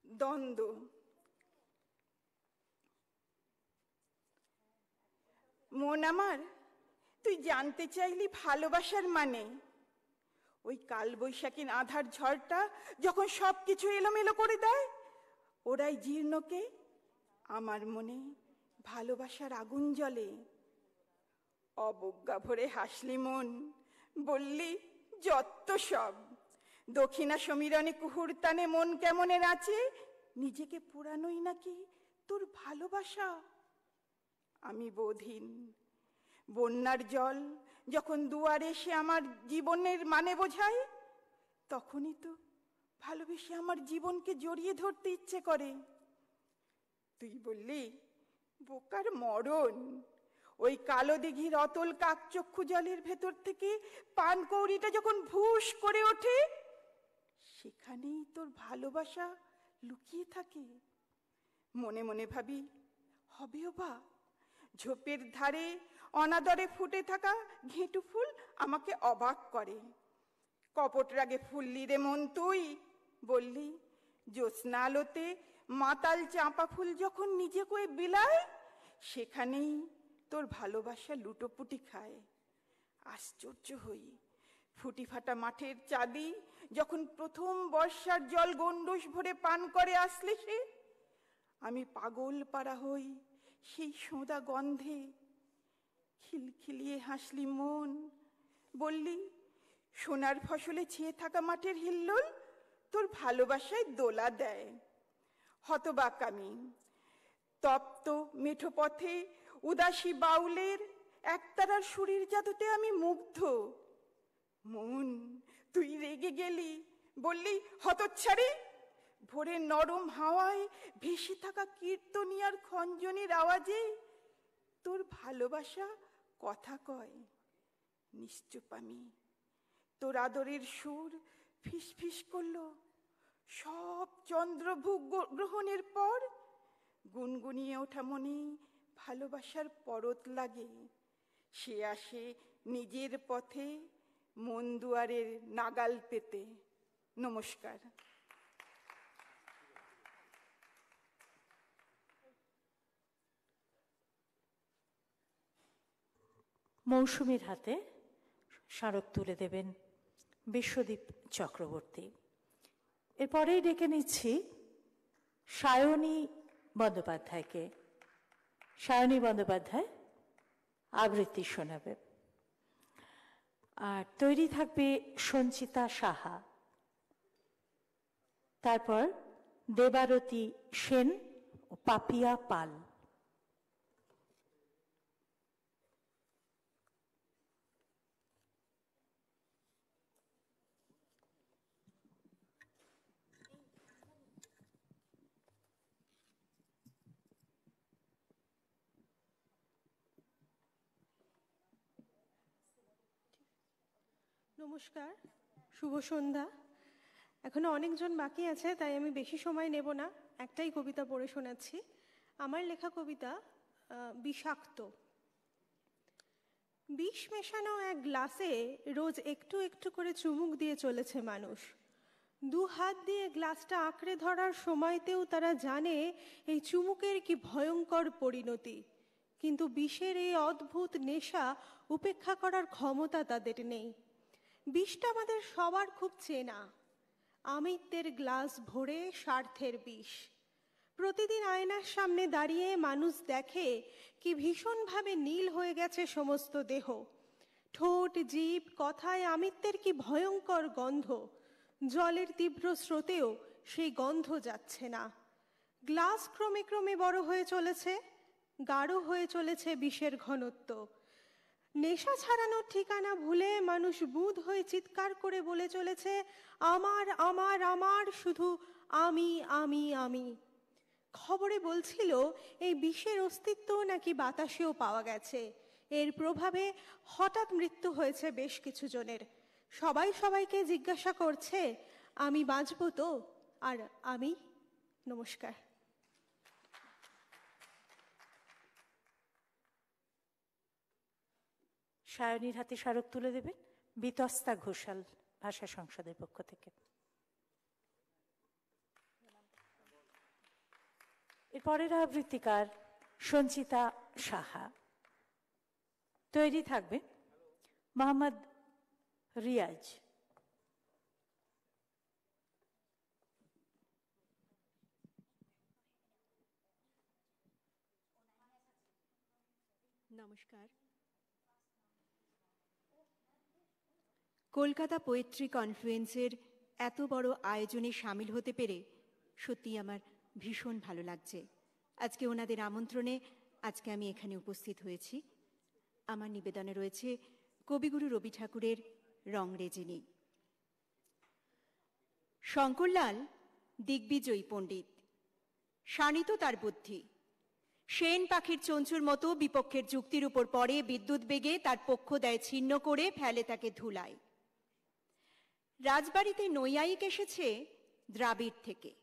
দ্বন্দ্ব। মন আমার, তুই জানতে চাইলি ভালোবাসার মানে? ওই কালবৈশাখীর আধার ঝড়টা যখন সব কিছু এলোমেলো করে দেয়, ওরাই জীর্ণকে আমার মনে ভালোবাসার আগুন জ্বলে। অবজ্ঞা ভরে হাসলি মন, বললি যত সব। দক্ষিণা সমীরণে কুহুর তানে মন কেমনে নাচে? নিজেকে পুরানোই নাকি তোর ভালোবাসা? আমি বোধহীন বন্যার জল যখন দুয়ারে এসে আমার জীবনের মানে বোঝায়, তখনই তো ভালোবেসে আমার জীবনকে জড়িয়ে ধরতে ইচ্ছে করে। তুই বললি, বোকার মরণ। ওই কালো দিঘির অতল কাকচক্ষু জলের ভেতর থেকে পান কৌড়িটা যখন ভুস করে ওঠে, সেখানেই তোর ভালোবাসা লুকিয়ে থাকে। মনে মনে ভাবি, হবেও বা, ঝোপের ধারে অনাদরে ফুটে থাকা ঘেঁটু ফুল আমাকে অবাক করে। কপট রাগে ফুললি রে মন তুই, বললি জ্যোৎস্না আলোতে মাতাল চাঁপা ফুল যখন নিজে কয়ে বিলায়, সেখানেই তোর ভালোবাসা লুটোপুটি খায়। আশ্চর্য হই। ফুটি ফাটা মাঠের চাঁদি যখন প্রথম বর্ষার জল গন্ডোস ভরে পান করে আসলে সে, আমি পাগল পাড়া হই সেই সোঁদা গন্ধে। খিলখিলিয়ে হাসলি মন, বললি, সোনার ফসলে ছেয়ে থাকা মাঠের হিল্লোল তোর ভালোবাসায় দোলা দেয়। হতবাক আমি, তপ্ত মেঠো পথে উদাসী বাউলের একতারার সুরের জাদুতে আমি মুগ্ধ। মন, তুই রেগে গেলি, বললি, হতচ্ছাড়ি! ভোরের নরম হাওয়ায় ভেসে থাকা কীর্তনিয়ার খঞ্জনের আওয়াজে তোর ভালোবাসা কথা কয়। নিশ্চুপ আমি। তোর আদরের সুর ফিস ফিস করল। সব চন্দ্রভূ গ্রহণের পর গুনগুনিয়ে ওঠা মনে ভালোবাসার পরত লাগে। সে আসে নিজের পথে মন দুয়ারের নাগাল পেতে। নমস্কার। মৌসুমীর হাতে স্মারক তুলে দেবেন বিশ্বদীপ চক্রবর্তী। এরপরেই ডেকে নিচ্ছি সায়নী বন্দ্যোপাধ্যায়কে। সায়নী বন্দ্যোপাধ্যায় আবৃত্তি শোনাবে। আর তৈরি থাকবে সঞ্চিতা সাহা। তারপর দেবারতী সেন ও পাপিয়া পাল। নমস্কার, শুভ সন্ধ্যা। এখনও অনেকজন বাকি আছে, তাই আমি বেশি সময় নেব না। একটাই কবিতা পড়ে শোনাচ্ছি। আমার লেখা কবিতা বিষাক্ত। বিষ মেশানো এক গ্লাসে রোজ একটু একটু করে চুমুক দিয়ে চলেছে মানুষ। দু হাত দিয়ে গ্লাসটা আঁকড়ে ধরার সময়তেও তারা জানে এই চুমুকের কি ভয়ঙ্কর পরিণতি। কিন্তু বিষের এই অদ্ভুত নেশা উপেক্ষা করার ক্ষমতা তাদের নেই। বিষটা আমাদের সবার খুব চেনা। আমিত্বের গ্লাস ভরে স্বার্থের বিষ। প্রতিদিন আয়নার সামনে দাঁড়িয়ে মানুষ দেখে কি ভীষণভাবে নীল হয়ে গেছে সমস্ত দেহ। ঠোঁট, জীব, কথায় আমিত্বের কি ভয়ঙ্কর গন্ধ। জলের তীব্র স্রোতেও সেই গন্ধ যাচ্ছে না। গ্লাস ক্রমে ক্রমে বড় হয়ে চলেছে, গাঢ় হয়ে চলেছে বিষের ঘনত্ব। নেশা ছাড়ানোর ঠিকানা ভুলে মানুষ বুধ হয়ে চিৎকার করে বলে চলেছে, আমার আমার আমার, শুধু আমি আমি আমি। খবরে বলছিল, এই বিষের অস্তিত্ব নাকি বাতাসেও পাওয়া গেছে। এর প্রভাবে হঠাৎ মৃত্যু হয়েছে বেশ কিছু জনের। সবাই সবাইকে জিজ্ঞাসা করছে, আমি বাঁচব তো? আর আমি? নমস্কার। সায়নীর হাতে স্মারক তুলে দেবেন। বিতস্তা ঘোষাল ভাষা সংসদের পক্ষ থেকে। এরপরের আবৃত্তিকার সঞ্চিতা সাহা। তৈরি থাকবে মোহাম্মদ রিয়াজ নমস্কার কলকাতা পোয়েট্রি কনফ্লুয়েন্সের এত বড় আয়োজনে সামিল হতে পেরে সত্যি আমার ভীষণ ভালো লাগছে। আজকে ওনাদের আমন্ত্রণে আজকে আমি এখানে উপস্থিত হয়েছি। আমার নিবেদনে রয়েছে কবিগুরু রবি ঠাকুরের রং রেজিনী। শঙ্করলাল দিগ্বিজয়ী পণ্ডিত। শানিত তার বুদ্ধি। সেন পাখির চঞ্চুর মতো বিপক্ষের যুক্তির উপর পরে বিদ্যুৎ বেগে তার পক্ষ দেয় ছিন্ন করে ফেলে তাকে ধুলায়। রাজবাড়িতে নৈয়ায়িক এসেছে দ্রাবিড় থেকে।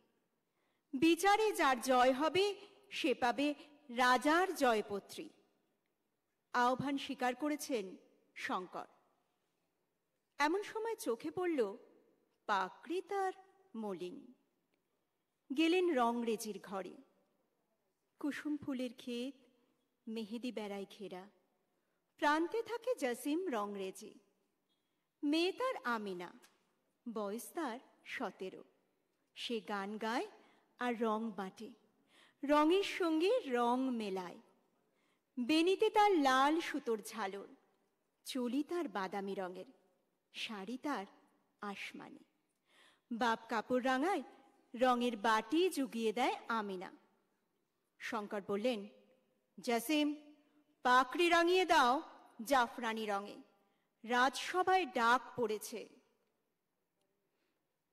বিচারে যার জয় হবে, সে পাবে রাজার জয়পত্রী। আহ্বান স্বীকার করেছেন শঙ্কর। এমন সময় চোখে পড়ল পাকড়ি তার মলিন। গেলেন রংরেজির ঘরে। কুসুম ফুলের ক্ষেত, মেহেদি বেড়ায় ঘেরা। প্রান্তে থাকে জাসিম রংরেজি। মেয়ে তার আমিনা। বয়স তার সতেরো। সে গান গায় আর রং বাটে। রঙের সঙ্গে রং মেলায়। বেনিতে তার লাল সুতোর ঝালর। চুলি তার বাদামি রঙের। শাড়ি তার আসমানি। বাপ কাপড় রাঙায়, রঙের বাটি জুগিয়ে দেয় আমিনা। শঙ্কর বললেন, জাসিম, পাকড়ি রাঙিয়ে দাও জাফরানি রঙে। রাজসভায় ডাক পড়েছে।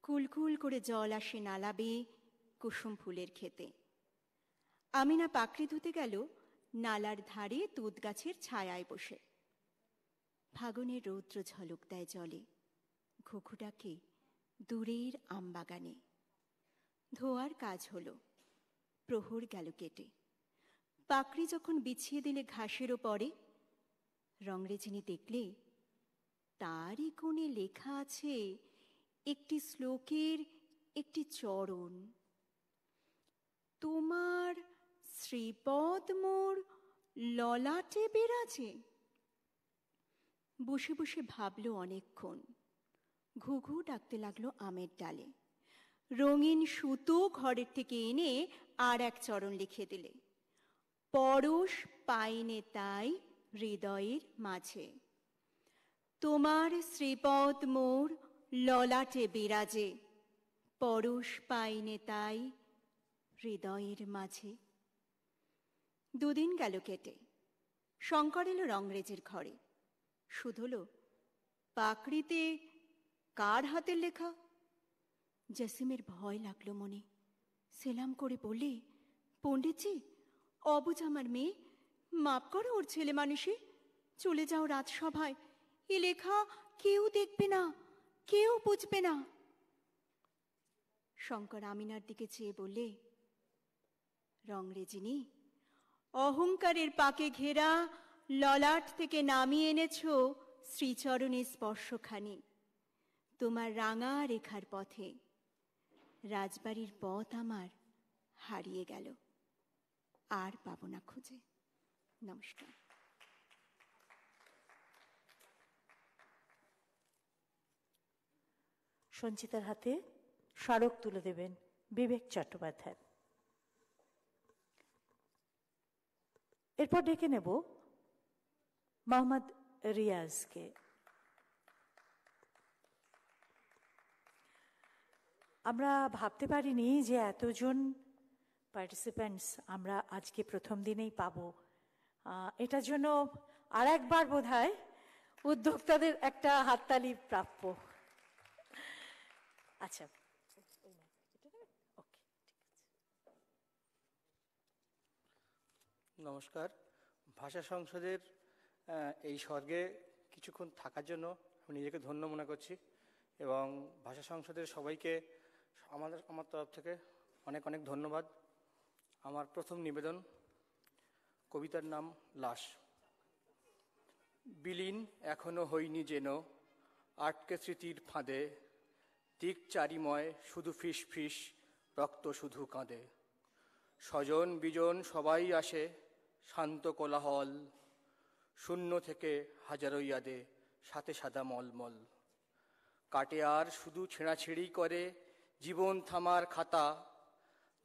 কুলকুল করে জল আসে নালা বেয়ে কুসুম ফুলের খেতে আমিনা পাকড়ি ধুতে গেল, নালার ধারে তুত গাছের ছায়ায় বসে। ফাগুনের রৌদ্র ঝলক দেয় জলে, ঘুঘুটাকে দূরের আমবাগানে। ধোয়ার কাজ হলো, প্রহর গেল কেটে। পাকড়ি যখন বিছিয়ে দিলে ঘাসেরও পরে, রংরেজিনী দেখলে তারই কোণে লেখা আছে একটি শ্লোকের একটি চরণ। তোমার শ্রীপদ মোর ললাটে বিরাজে। বসে বসে ভাবল অনেকক্ষণ। ঘুঘু ডাকতে লাগল আমের ডালে। রঙিন সুতো ঘরের থেকে এনে আর এক চরণ লিখে দিলে। পরশ পাইনে তাই হৃদয়ের মাঝে। তোমার শ্রীপদ মোর ললাটে বিরাজে, পরশ পাইনে তাই হৃদয়ের মাঝে। দুদিন গেল কেটে, শঙ্কর এলো রংরেজের ঘরে। শুধল পাকড়িতে কার হাতের লেখা? জাসিমের ভয় লাগল মনে। সেলাম করে বললে, পণ্ডিতজি অবুজ আমার মেয়ে, মাপ করো ওর ছেলে মানুষে, চলে যাও রাজসভায়, এ লেখা কেউ দেখবে না। কেউ বুঝবে না। শঙ্কর আমিনার দিকে চেয়ে বললে রংরেজিনী অহংকারের পাকে ঘেরা ললাট থেকে নামিয়ে এনেছ শ্রীচরণের স্পর্শখানি। তোমার রাঙা রেখার পথে রাজবাড়ির পথ আমার হারিয়ে গেল। আর পাবো না খুঁজে। নমস্কার। সঞ্চিতার হাতে স্মারক তুলে দেবেন বিবেক চট্টোপাধ্যায়। এরপর ডেকে নেব মোহাম্মদ রিয়াজকে। আমরা ভাবতে পারিনি যে এতজন পার্টিসিপ্যান্টস আমরা আজকে প্রথম দিনেই পাবো। এটার জন্য আর একবার বোধ হয় উদ্যোক্তাদের একটা হাততালি প্রাপ্য। আচ্ছা। ওকে নমস্কার। ভাষা সংসদের এই স্বর্গে কিছুক্ষণ থাকার জন্য আমি নিজেকে ধন্য মনে করছি এবং ভাষা সংসদের সবাইকে আমাদের আমার তরফ থেকে অনেক অনেক ধন্যবাদ। আমার প্রথম নিবেদন কবিতার নাম লাশ। বিলীন এখনও হইনি যেন আটকে স্মৃতির ফাঁদে দিক চারিময় শুধু ফিস ফিস, রক্ত শুধু কাঁদে। স্বজন বিজন সবাই আসে শান্ত কোলাহল। শূন্য থেকে হাজারো ইয়াদে সাথে সাদা মলমল। কাটে আর শুধু ছেঁড়াছেড়ি করে জীবন থামার খাতা।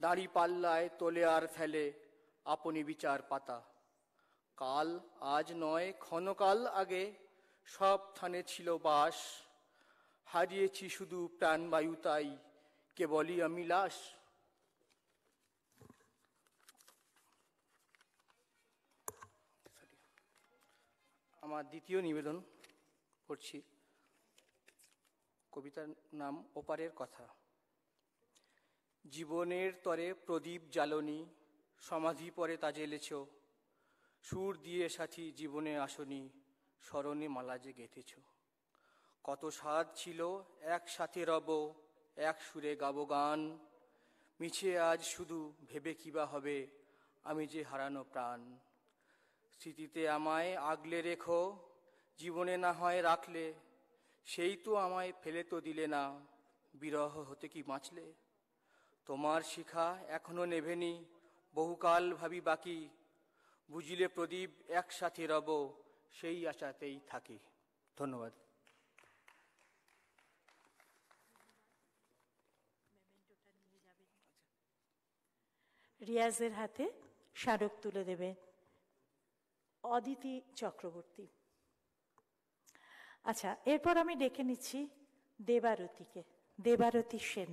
দাঁড়ি পাল্লায় তোলে আর ফেলে আপনি বিচার পাতা। কাল আজ নয়, ক্ষণকাল আগে সব থানে ছিল বাস। হারিয়েছি শুধু প্রাণবায়ু তাই, কেবলই আমি লাশ। আমার দ্বিতীয় নিবেদন করছি কবিতার নাম ওপারের কথা। জীবনের তরে প্রদীপ জ্বালনি, সমাধি পরে তা জ্বেলেছ সুর দিয়ে সাথী জীবনে আসনি, স্মরণে মালা যে গেঁথেছ। কত স্বাদ ছিল? একসাথে রব, এক সুরে গাবো গান। মিছে আজ শুধু ভেবে কিবা হবে? আমি যে হারানো প্রাণ। স্মৃতিতে আমায় আগলে রেখো, জীবনে না হয় রাখলে। সেই তো আমায় ফেলে তো দিলে না। বিরহ হতে কি বাঁচলে? তোমার শিখা এখনও নেভেনি, বহুকাল ভাবি বাকি। বুঝিলে প্রদীপ একসাথে রব, সেই আশাতেই থাকি। ধন্যবাদ। রিয়াজের হাতে স্মারক তুলে দেবে অদিতি চক্রবর্তী আচ্ছা এরপর আমি ডেকে নিচ্ছি দেবারতীকে Debarati Sen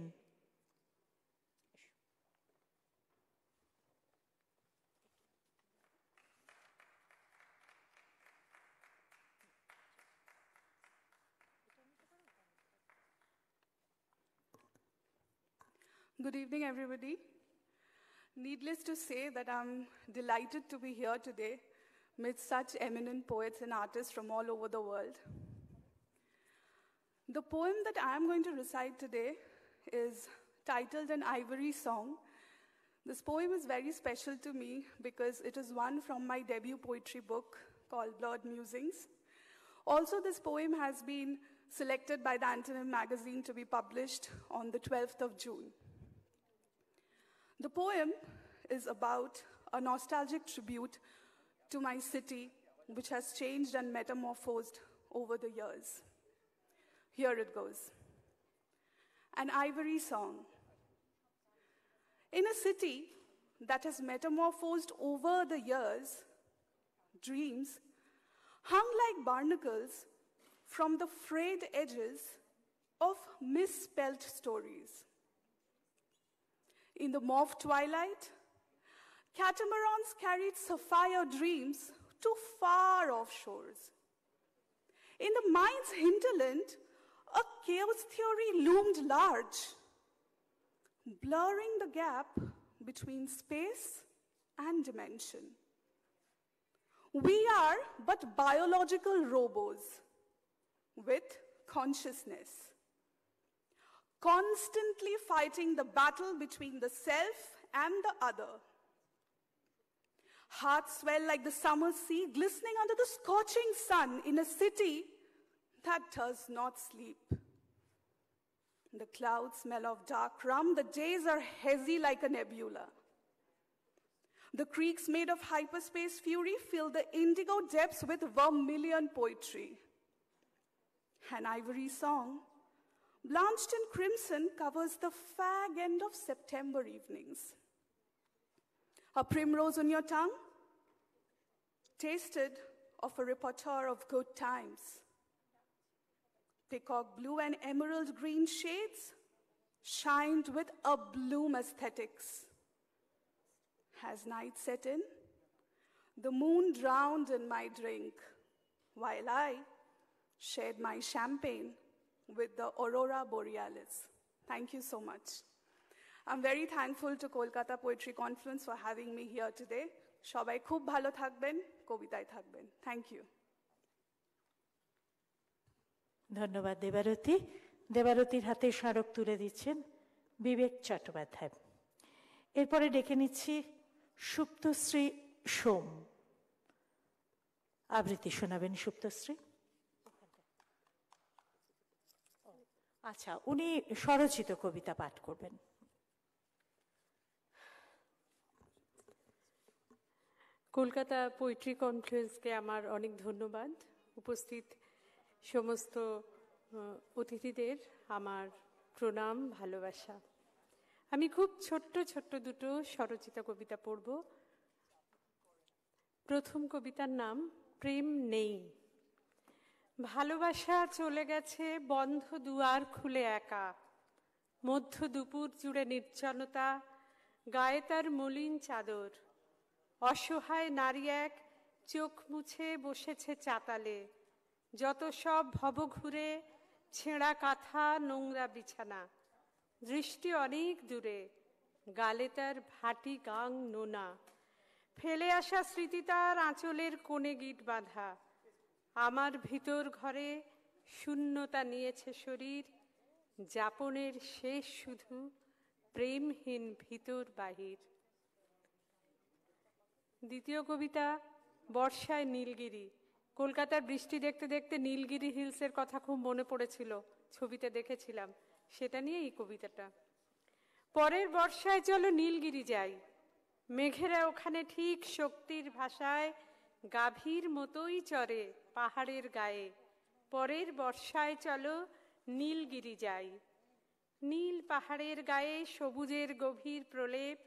Good evening, everybody. Needless to say that I'm delighted to be here today with such eminent poets and artists from all over the world. The poem that I'm going to recite today is titled An Ivory Song. This poem is very special to me because it is one from my debut poetry book called Blurred Musings. Also, this poem has been selected by the Antonym magazine to be published on the 12th of June. The poem is about a nostalgic tribute to my city, which has changed and metamorphosed over the years. Here it goes An Ivory Song. In a city that has metamorphosed over the years, dreams hung like barnacles from the frayed edges of misspelt stories. In the mauve twilight, catamarans carried sapphire dreams to far off shores. In the mind's hinterland, a chaos theory loomed large, blurring the gap between space and dimension. We are but biological robots with consciousness constantly fighting the battle between the self and the other. Hearts swell like the summer sea, glistening under the scorching sun in a city that does not sleep. The clouds smell of dark rum, the days are hazy like a nebula. The creeks made of hyperspace fury fill the indigo depths with vermilion poetry. An ivory song blanched in crimson, covers the fag end of September evenings. A primrose on your tongue, tasted of a repertoire of good times. Peacock blue and emerald green shades shined with a bloom aesthetics. Has night set in, the moon drowned in my drink, while I shared my champagne with the Aurora Borealis. Thank you so much. I'm very thankful to Kolkata Poetry Conference for having me here today. সবাই খুব ভালো থাকবেন কবিতায় থাকবেন thank you ধন্যবাদ দেবারতী দেবারতীর হাতে স্মারক তুলে দিচ্ছেন বিবেক চট্টোপাধ্যায় এরপরে ডেকে নিচ্ছি সুপ্তশ্রী সোম আবৃত্তি শোনাবেন সুপ্তশ্রী আচ্ছা উনি স্বরচিত কবিতা পাঠ করবেন। কলকাতা পোয়েট্রি কনফারেন্সকে আমার অনেক ধন্যবাদ। উপস্থিত সমস্ত অতিথিদের আমার প্রণাম, ভালোবাসা। আমি খুব ছোট্ট ছোট্ট দুটো স্বরচিত কবিতা পড়ব। প্রথম কবিতার নাম, প্রেম নেই। ভালোবাসা চলে গেছে, বন্ধ দুয়ার খুলে একা। মধ্য দুপুর জুড়ে নির্জনতা, গায়ে তার মলিন চাদর। অসহায় নারী এক চোখ মুছে বসেছে চাতালে। যত সব ভবঘুরে ছেঁড়া কাঁথা, নোংরা বিছানা। দৃষ্টি অনেক দূরে, গালে তার ভাটি গাং নোনা। ফেলে আসা স্মৃতি তার আঁচলের কোণে গিট বাঁধা। আমার ভিতর ঘরে শূন্যতা নিয়েছে শরীর, যাপনের শেষ শুধু প্রেমহীন ভিতর বাহির। দ্বিতীয় কবিতা, বর্ষায় নীলগিরি। কলকাতার বৃষ্টি দেখতে দেখতে নীলগিরি হিলসের কথা খুব মনে পড়েছিল, ছবিতে দেখেছিলাম। সেটা নিয়ে এই কবিতাটা। পরের বর্ষায় চলো নীলগিরি যাই। মেঘেরা ওখানে ঠিক শক্তির ভাষায় গাভীর মতোই চরে পাহাড়ের গায়ে, পরের বর্ষায় চলো নীলগিরি যাই। নীল পাহাড়ের গায়ে সবুজের গভীর প্রলেপ,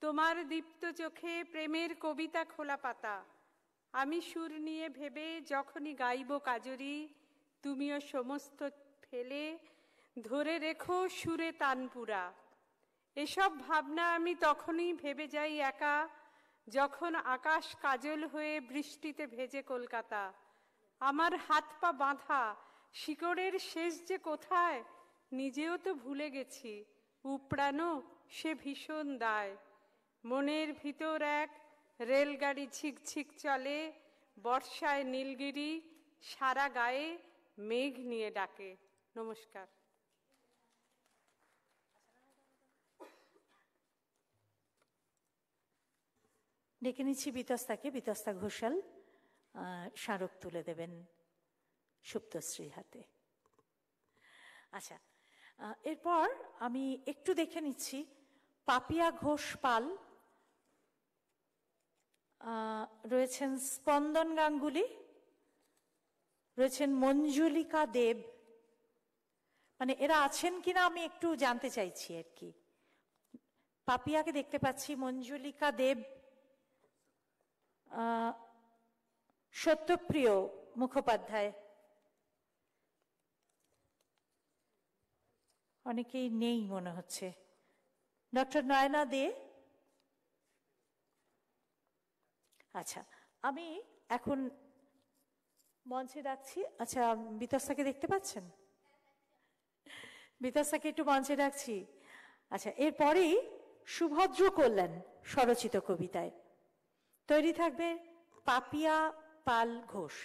তোমার দীপ্ত চোখে প্রেমের কবিতা খোলা পাতা। আমি সুর নিয়ে ভেবে যখনই গাইব কাজরি, তুমিও সমস্ত ফেলে ধরে রেখো সুরে তানপুরা। এসব ভাবনা আমি তখনই ভেবে যাই একা যখন আকাশ কাজল হয়ে বৃষ্টিতে ভেজে কলকাতা, আমার হাত পা বাঁধা, শিকড়ের শেষ যে কোথায়, নিজেও তো ভুলে গেছি উপড়ানো সে ভীষণ দায়। মনের ভিতর এক রেলগাড়ি ছিকছিক চলে, বর্ষায় নীলগিরি, সারা গায়ে মেঘ নিয়ে ডাকে। নমস্কার। ডেকে নিচ্ছি বিতস্তাকে। বিতস্তা ঘোষাল স্মারক তুলে দেবেন সুপ্তশ্রী হাতে। আচ্ছা এরপর আমি একটু দেখে নিচ্ছি পাপিয়া ঘোষ পাল রয়েছেন স্পন্দন গাঙ্গুলি, রয়েছেন মঞ্জুলিকা দেব। মানে এরা আছেন কিনা আমি একটু জানতে চাইছি আর কি। পাপিয়াকে দেখতে পাচ্ছি মঞ্জুলিকা দেব সত্যপ্রিয় মুখোপাধ্যায়, অনেকেই নেই মনে হচ্ছে। ডক্টর নয়না দে। আচ্ছা আমি এখন মঞ্চে ডাকছি। আচ্ছা বিতস্তাকে দেখতে পাচ্ছেন? বিতস্তাকে একটু মঞ্চে ডাকছি। আচ্ছা এরপরেই সুভদ্র কল্যাণ স্বরচিত কবিতায়। তৈরি থাকবে Papiya Pal Ghosh.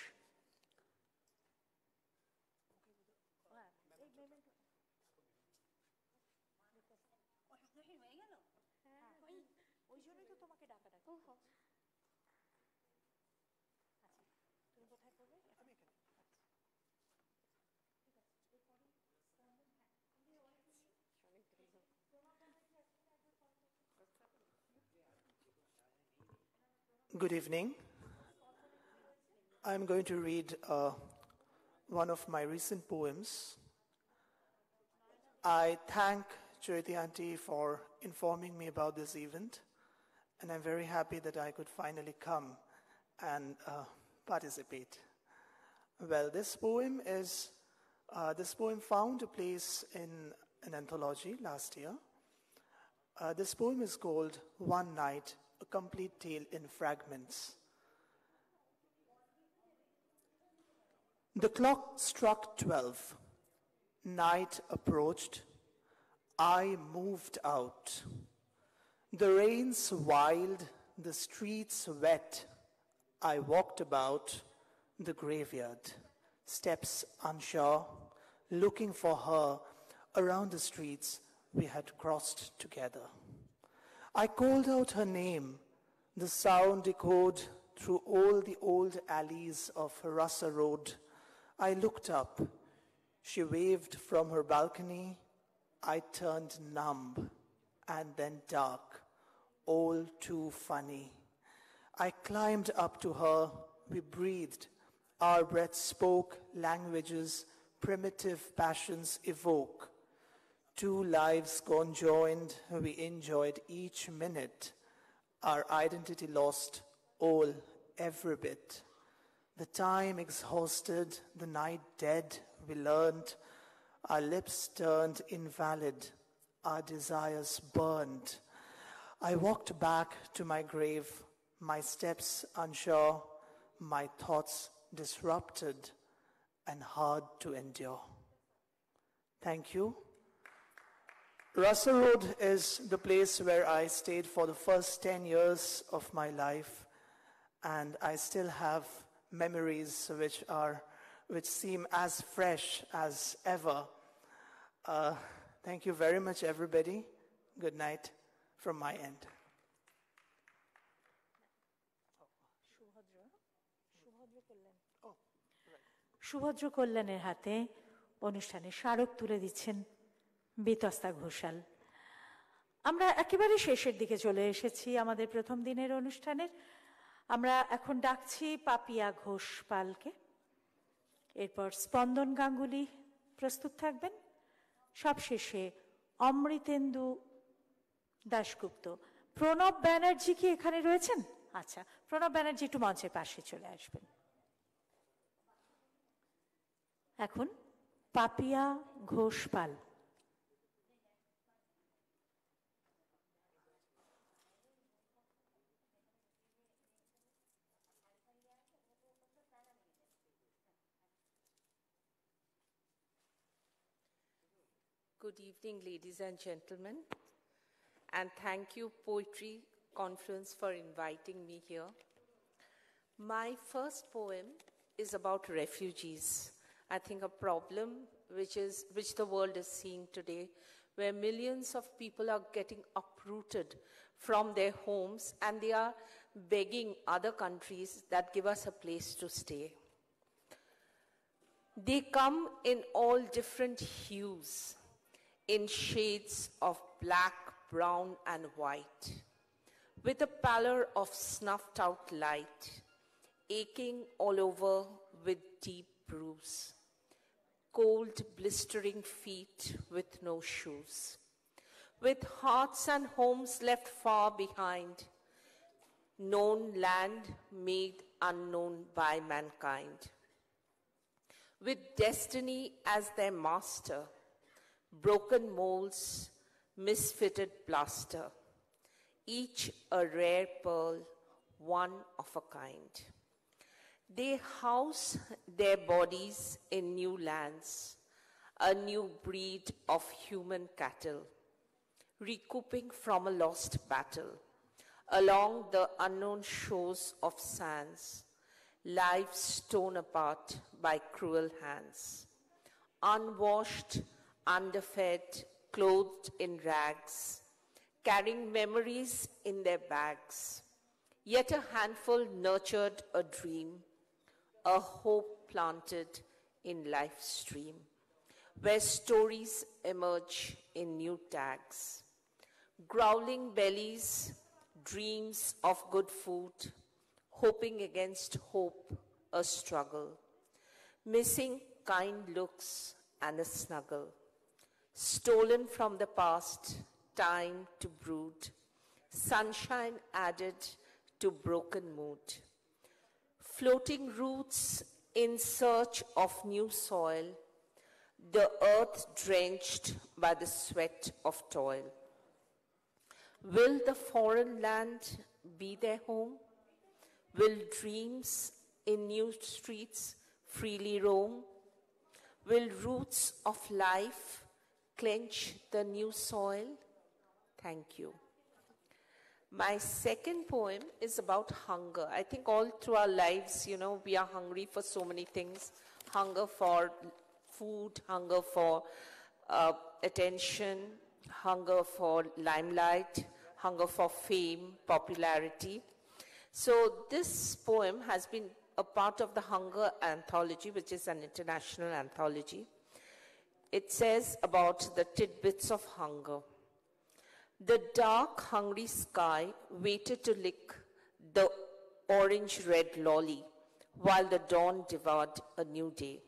Good evening. I'm going to read uh, one of my recent poems. I thank Jyoti Auntie for informing me about this event, and I'm very happy that I could finally come and uh, participate. Well, this poem is uh, this poem found a place in an anthology last year. Uh, this poem is called One Night a complete tale in fragments. The clock struck 12. Night approached. I moved out. The rains wild, the streets wet. I walked about the graveyard, steps unsure, looking for her around the streets we had crossed together. I called out her name. The sound echoed through all the old alleys of Russell Road. I looked up. She waved from her balcony. I turned numb and then dark, all too funny. I climbed up to her. We breathed. Our breath spoke languages primitive passions evoke. Two lives conjoined, we enjoyed each minute. Our identity lost, all, every bit. The time exhausted, the night dead, we learned. Our lips turned invalid, our desires burned. I walked back to my grave, my steps unsure, my thoughts disrupted and hard to endure. Thank you. Russell Road is the place where I stayed for the first 10 years of my life, and I still have memories which are which seem as fresh as ever. Uh, thank you very much, everybody. Good night from my end. সুভদ্র কল্যাণের হাতে অনুষ্ঠানে স্মারক তুলে দিচ্ছেন বিতস্তা ঘোষাল। আমরা একেবারে শেষের দিকে চলে এসেছি আমাদের প্রথম দিনের অনুষ্ঠানের। আমরা এখন ডাকছি পাপিয়া ঘোষ পালকে। এরপর স্পন্দন গাঙ্গুলি প্রস্তুত থাকবেন। সবশেষে অমৃতেন্দু দাশগুপ্ত। প্রণব ব্যানার্জি কি এখানে রয়েছেন? আচ্ছা প্রণব ব্যানার্জি একটু মঞ্চের পাশে চলে আসবেন। এখন Papiya Ghosh Pal. Good evening, ladies and gentlemen, and thank you, Poetry Conference, for inviting me here. My first poem is about refugees. I think a problem which, is, which the world is seeing today, where millions of people are getting uprooted from their homes and they are begging other countries that give us a place to stay. They come in all different hues in shades of black, brown, and white, with a pallor of snuffed out light, aching all over with deep bruise, cold, blistering feet with no shoes, with hearts and homes left far behind, known land made unknown by mankind, with destiny as their master broken molds, misfitted plaster, each a rare pearl, one of a kind. They house their bodies in new lands, a new breed of human cattle, recouping from a lost battle, along the unknown shores of sands, lives torn apart by cruel hands, unwashed, underfed, clothed in rags, carrying memories in their bags. Yet a handful nurtured a dream, a hope planted in life's stream, where stories emerge in new tags. Growling bellies, dreams of good food, hoping against hope, a struggle. Missing kind looks and a snuggle stolen from the past, time to brood, sunshine added to broken mood, floating roots in search of new soil, the earth drenched by the sweat of toil. Will the foreign land be their home? Will dreams in new streets freely roam? Will roots of life clench the new soil? Thank you. My second poem is about hunger. I think all through our lives, you know, we are hungry for so many things hunger for food, hunger for uh, attention, hunger for limelight, hunger for fame, popularity. So, this poem has been a part of the Hunger Anthology, which is an international anthology it says about the tidbits of hunger. The dark, hungry sky waited to lick the orange red lolly while the dawn devoured a new day.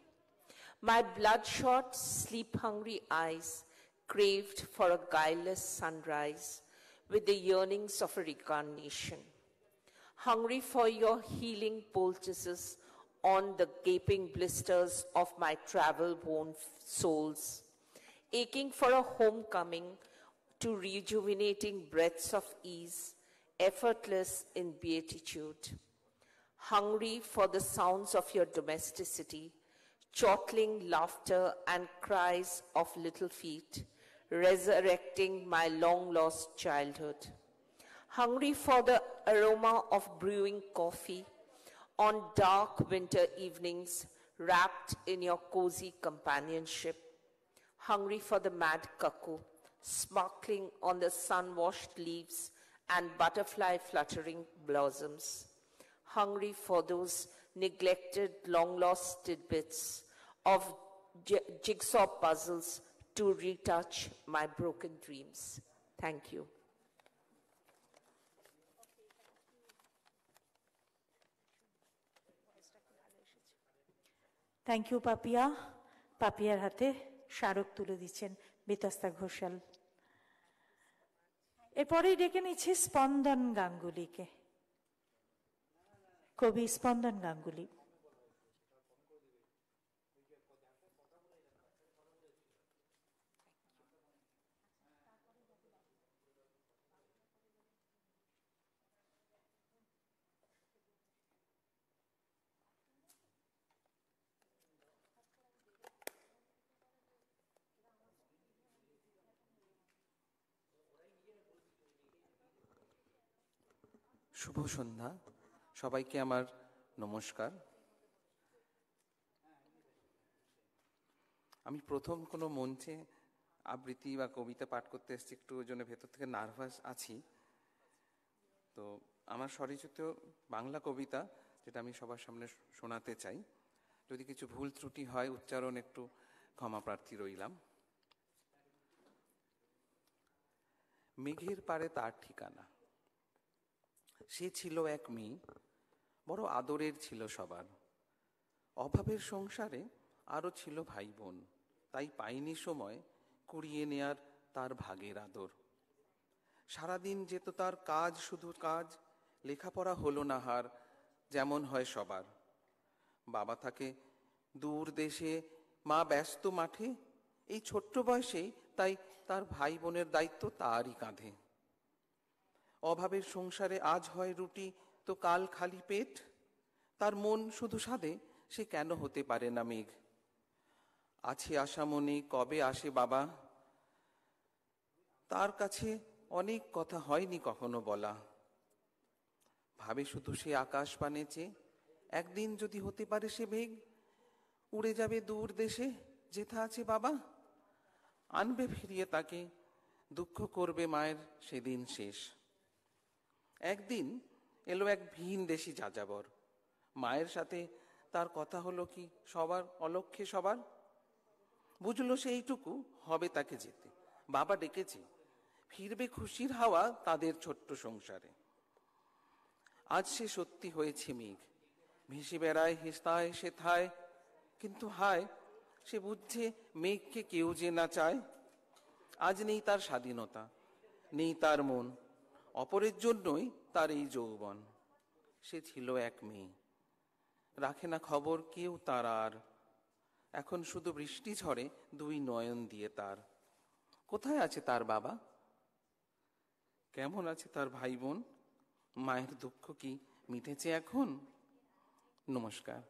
My bloodshot, sleep hungry eyes craved for a guileless sunrise with the yearnings of a reincarnation. Hungry for your healing poultices on the gaping blisters of my travel worn souls, aching for a homecoming to rejuvenating breaths of ease, effortless in beatitude, hungry for the sounds of your domesticity, chortling laughter and cries of little feet, resurrecting my long lost childhood, hungry for the aroma of brewing coffee on dark winter evenings, wrapped in your cozy companionship, hungry for the mad cuckoo, sparkling on the sun washed leaves and butterfly fluttering blossoms, hungry for those neglected, long lost tidbits of jigsaw puzzles to retouch my broken dreams. Thank you. Thank you Papiya পাপিয়ার হাতে স্মারক তুলে দিচ্ছেন বেতাস্তা ঘোষাল। এরপরেই ডেকে নিচ্ছি স্পন্দন গাঙ্গুলিকে। কবি স্পন্দন গাঙ্গুলি। শুভ সন্ধ্যা। সবাইকে আমার নমস্কার। আমি প্রথম কোনো মঞ্চে আবৃত্তি বা কবিতা পাঠ করতে এসেছি, একটু ওই জন্য ভেতর থেকে নার্ভাস আছি। তো আমার স্বরচিত বাংলা কবিতা, যেটা আমি সবার সামনে শোনাতে চাই। যদি কিছু ভুল ত্রুটি হয়, উচ্চারণ একটু ক্ষমা প্রার্থী রইলাম। মেঘের পারে তার ঠিকানা। সে ছিল এক মেয়ে, বড় আদরের ছিল সবার। অভাবের সংসারে আরও ছিল ভাই বোন তাই পাইনি সময় কুড়িয়ে নেয়ার তার ভাগের আদর। সারাদিন যেত তার কাজ শুধু কাজ, লেখাপড়া হলো না হার, যেমন হয় সবার। বাবা থাকে দূর দেশে, মা ব্যস্ত মাঠে, এই ছোট্ট বয়সেই তাই তার ভাই বোনের দায়িত্ব তারই কাঁধে। অভাবের সংসারে আজ হয় রুটি, তো কাল খালি পেট। তার মন শুধু সাধে, সে কেন হতে পারে না মেঘ? আছে আশা মনে, কবে আসে বাবা? তার কাছে অনেক কথা হয়নি কখনো বলা। ভাবে শুধু সে আকাশ পানেছে একদিন যদি হতে পারে সে মেঘ, উড়ে যাবে দূর দেশে, যেথা আছে বাবা। আনবে ফিরিয়ে তাকে, দুঃখ করবে মায়ের সেদিন শেষ। একদিন এলো এক ভিন দেশি যাযাবর। মায়ের সাথে তার কথা হলো কি, সবার অলক্ষে সবার? বুঝলো সেইটুকু, হবে তাকে যেতে। বাবা ডেকেছে, ফিরবে খুশির হাওয়া তাদের ছোট্ট সংসারে। আজ সে সত্যি হয়েছে মেঘ। ভেসে বেড়ায়, হেস্তায় সে থায় কিন্তু হায়, সে বুঝছে মেঘকে কেউ যে না চায়। আজ নেই তার স্বাধীনতা, নেই তার মন। অপরের জন্যই তার এই যৌবন। সে ছিল এক মেয়ে। রাখে না খবর কেউ তার আর। এখন শুধু বৃষ্টি ঝরে দুই নয়ন দিয়ে তার। কোথায় আছে তার বাবা? কেমন আছে তার ভাই বোন? মায়ের দুঃখ কি মিটেছে এখন? নমস্কার।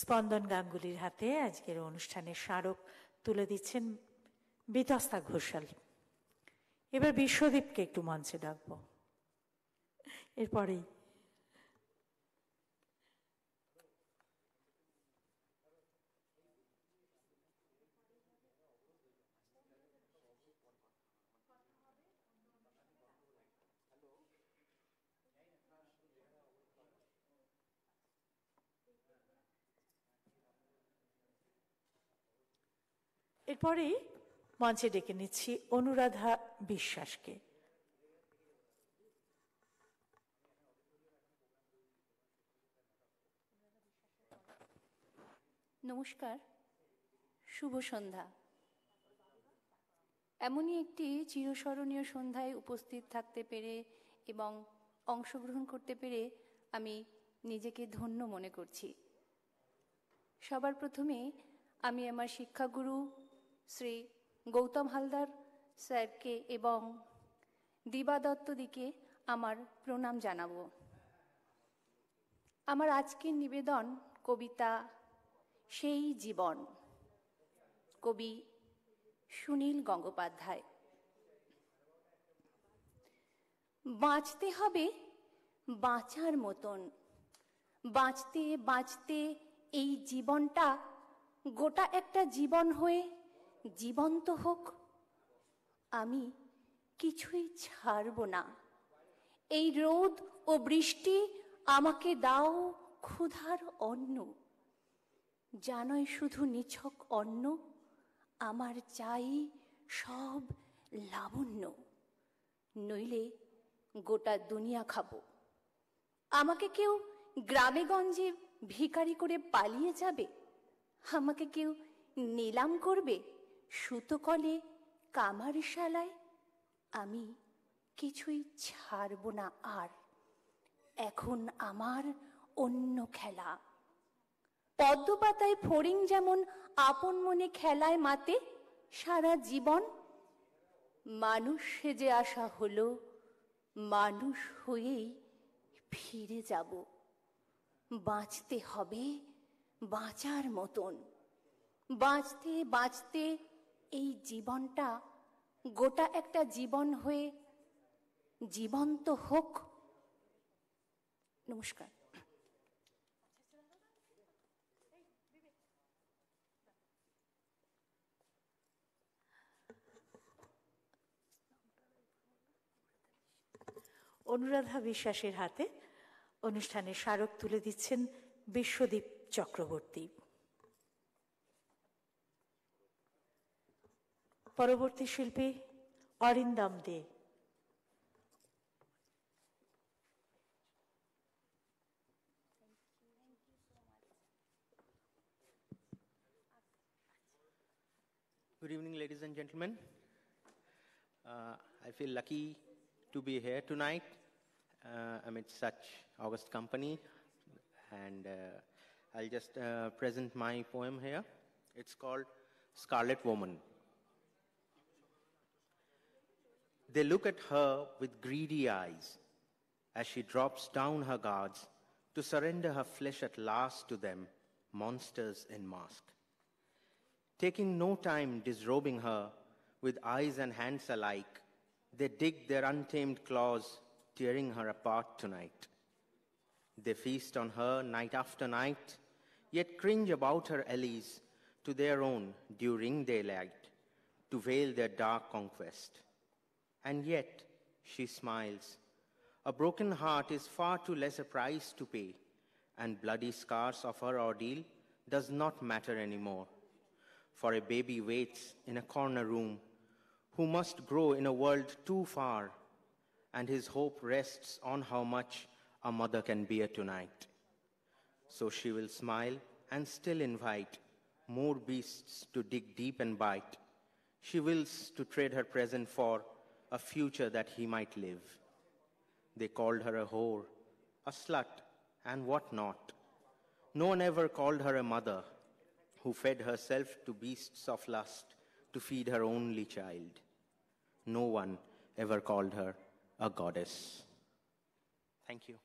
স্পন্দন গাঙ্গুলির হাতে আজকের অনুষ্ঠানের স্মারক তুলে দিচ্ছেন বিতস্তা ঘোষাল। এবার বিশ্বদীপকে একটু মঞ্চে ডাকবো। এরপরেই এরপরে মঞ্চে ডেকে নিচ্ছি অনুরাধা বিশ্বাসকে। নমস্কার, শুভ সন্ধ্যা। এমনই একটি চিরস্মরণীয় সন্ধ্যায় উপস্থিত থাকতে পেরে এবং অংশগ্রহণ করতে পেরে আমি নিজেকে ধন্য মনে করছি। সবার প্রথমে আমি আমার শিক্ষাগুরু শ্রী গৌতম হালদার স্যারকে এবং দিবা দত্তদিকে আমার প্রণাম জানাব। আমার আজকের নিবেদন কবিতা সেই জীবন। কবি সুনীল গঙ্গোপাধ্যায়। বাঁচতে হবে বাঁচার মতন। বাঁচতে বাঁচতে এই জীবনটা গোটা একটা জীবন হয়ে জীবন্ত হোক, আমি কিছুই ছাড়ব না। এই রোদ ও বৃষ্টি আমাকে দাও ক্ষুধার অন্ন। জানয় শুধু নিছক অন্ন, আমার চাই সব লাবণ্য। নইলে গোটা দুনিয়া খাব। আমাকে কেউ গ্রামে গঞ্জে ভিখারি করে পালিয়ে যাবে? আমাকে কেউ নিলাম করবে? সুতো কলে কামারশালায় আমি কিছুই ছাড়ব না আর। এখন আমার অন্য খেলা। পদ্মপাতায় ফড়িং যেমন আপন মনে খেলায় মাতে, সারা জীবন মানুষ সেজে আসা হলো, মানুষ হয়েই ফিরে যাব। বাঁচতে হবে বাঁচার মতন। বাঁচতে বাঁচতে এই জীবনটা গোটা একটা জীবন হয়ে জীবন্ত হোক। নমস্কার। অনুরাধা বিশ্বাসের হাতে অনুষ্ঠানের স্মারক তুলে দিচ্ছেন বিশ্বদীপ চক্রবর্তী। পরবর্তী শিল্পী অরিন্দম দে Good evening, ladies and gentlemen. Uh, I feel lucky to be here tonight uh, amid such august company. And uh, I'll just uh, present my poem here. It's called Scarlet Woman. They look at her with greedy eyes as she drops down her guards to surrender her flesh at last to them, monsters in mask. Taking no time disrobing her with eyes and hands alike, they dig their untamed claws, tearing her apart tonight. They feast on her night after night, yet cringe about her alleys to their own during daylight to veil their dark conquest. And yet she smiles. A broken heart is far too less a price to pay, and bloody scars of her ordeal does not matter anymore. For a baby waits in a corner room who must grow in a world too far, and his hope rests on how much a mother can bear tonight. So she will smile and still invite more beasts to dig deep and bite. She wills to trade her present for a future that he might live. They called her a whore, a slut, and what not. No one ever called her a mother who fed herself to beasts of lust to feed her only child. No one ever called her a goddess. Thank you.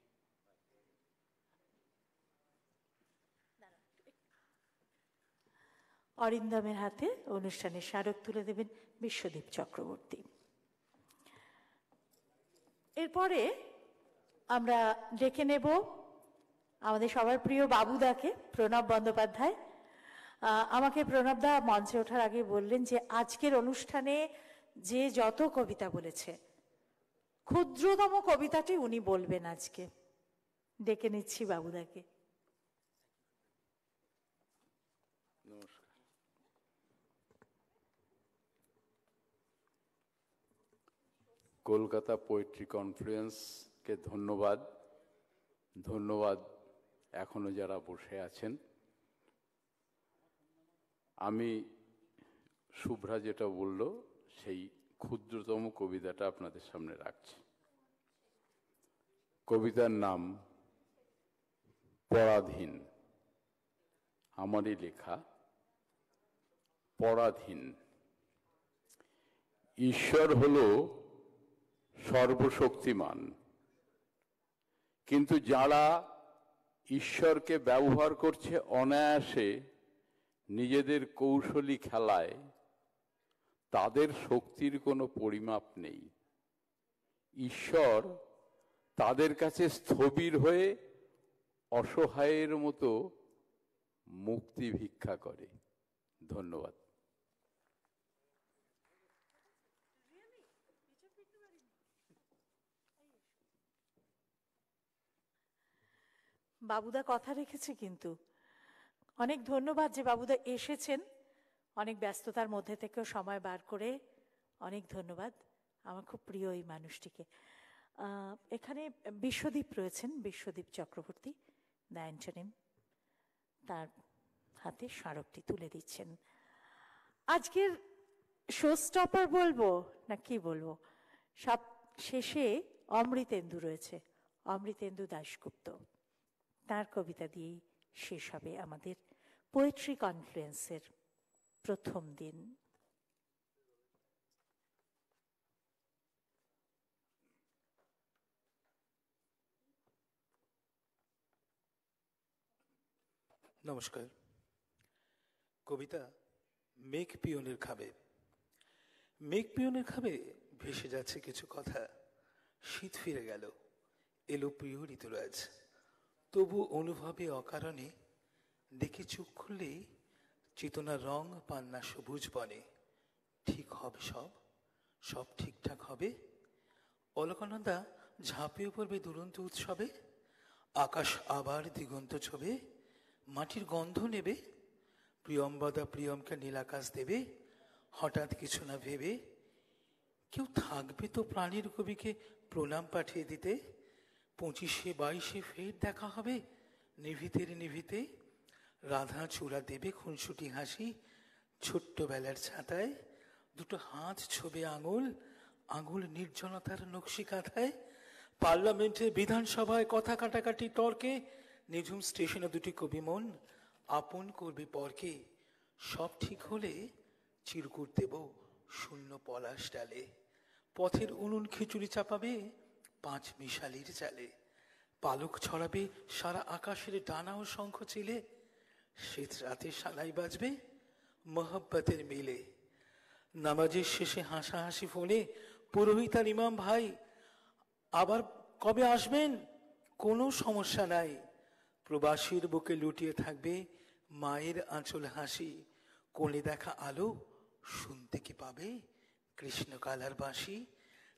অরিন্দমের হাতে অনুষ্ঠানের স্মারক তুলে দেবেন বিশ্বদীপ চক্রবর্তী এরপরে আমরা ডেকে নেব আমাদের সবার প্রিয় বাবুদাকে, প্রণব বন্দ্যোপাধ্যায়। আমাকে প্রণবদা মঞ্চে ওঠার আগে বললেন যে, আজকের অনুষ্ঠানে যে যত কবিতা বলেছে, ক্ষুদ্রতম কবিতাটি উনি বলবেন আজকে। ডেকে নিচ্ছি বাবুদাকে নমস্কার কলকাতা পোয়েট্রি কনফারেন্সকে ধন্যবাদ। ধন্যবাদ এখনও যারা বসে আছেন। আমি শুভ্রা যেটা বলল, সেই ক্ষুদ্রতম কবিতাটা আপনাদের সামনে রাখছি। কবিতার নাম পরাধীন। আমারই লেখা, পরাধীন। ঈশ্বর হল সর্বশক্তিমান। কিন্তু যারা ঈশ্বরকে ব্যবহার করছে অনায়াসে নিজেদের কৌশলী খেলায়, তাদের শক্তির কোনো পরিমাপ নেই। ঈশ্বর তাদের কাছে স্থবির হয়ে অসহায়ের মতো মুক্তি ভিক্ষা করে। ধন্যবাদ। বাবুদা কথা রেখেছে কিন্তু। অনেক ধন্যবাদ যে বাবুদা এসেছেন। অনেক ব্যস্ততার মধ্যে থেকেও সময় বার করে অনেক ধন্যবাদ। আমার খুব প্রিয় এই মানুষটিকে। এখানে বিশ্বদীপ রয়েছেন, বিশ্বদীপ চক্রবর্তী দ্য তার হাতে স্মারকটি তুলে দিচ্ছেন। আজকের শো স্টপার বলব না কি বলব? সব শেষে অমৃতেন্দু রয়েছে, অমৃতেন্দু দাশগুপ্ত। তার কবিতা দিয়েই শেষ হবে আমাদের পোয়েট্রি কনফ্লুয়েন্সের প্রথম দিন। নমস্কার। কবিতা মেঘ পিয়নের খাবে। মেঘ পিয়নের খাবে ভেসে যাচ্ছে কিছু কথা। শীত ফিরে গেল। এলো প্রিয় ঋতুরাজ। তবু অনুভবে অকারণে দেখে চোখ খুললেই চেতনা রং পান্না সবুজ বনে। ঠিক হবে সব সব ঠিকঠাক হবে। অলকানন্দা ঝাঁপিয়ে পড়বে দুরন্ত উৎসবে, আকাশ আবার দিগন্ত ছবে, মাটির গন্ধ নেবে, প্রিয়ম্বদা প্রিয়মকে নীলাকাশ দেবে, হঠাৎ কিছু না ভেবে, কেউ থাকবে তো প্রাণীর কবিকে প্রণাম পাঠিয়ে দিতে? পঁচিশে, বাইশে ফের দেখা হবে। নিভিতের নিভিতে রাধা চূড়া দেবে খুনসুটি হাসি ছোট্টবেলার ছাতায় দুটো হাত ছবে আঙুল আঙুল নির্জনতার নকশি কাঁথায়। পার্লামেন্টে বিধানসভায় কথা কাটাকাটি তর্কে নিঝুম স্টেশনে দুটি কবি মন আপন করবে পরকে। সব ঠিক হলে চিরকুট দেব শূন্য পলাশ ডালে। পথের উনুন খিচুড়ি চাপাবে পাঁচ মিশালির চালে পালক ছড়াবে, সারা আকাশের ডানা ও শঙ্খ চিলে। শীত রাতে সালাই বাজবে মোহব্বতের মিলে। নামাজের শেষে হাসাহাসি ফোনে পুরোহিত আর ইমাম ভাই, আবার কবে আসবেন? কোনো সমস্যা নাই। প্রবাসীর বুকে লুটিয়ে থাকবে মায়ের আঁচল হাসি। কোলে দেখা আলো, শুনতে কি পাবে কৃষ্ণকালার বাঁশি?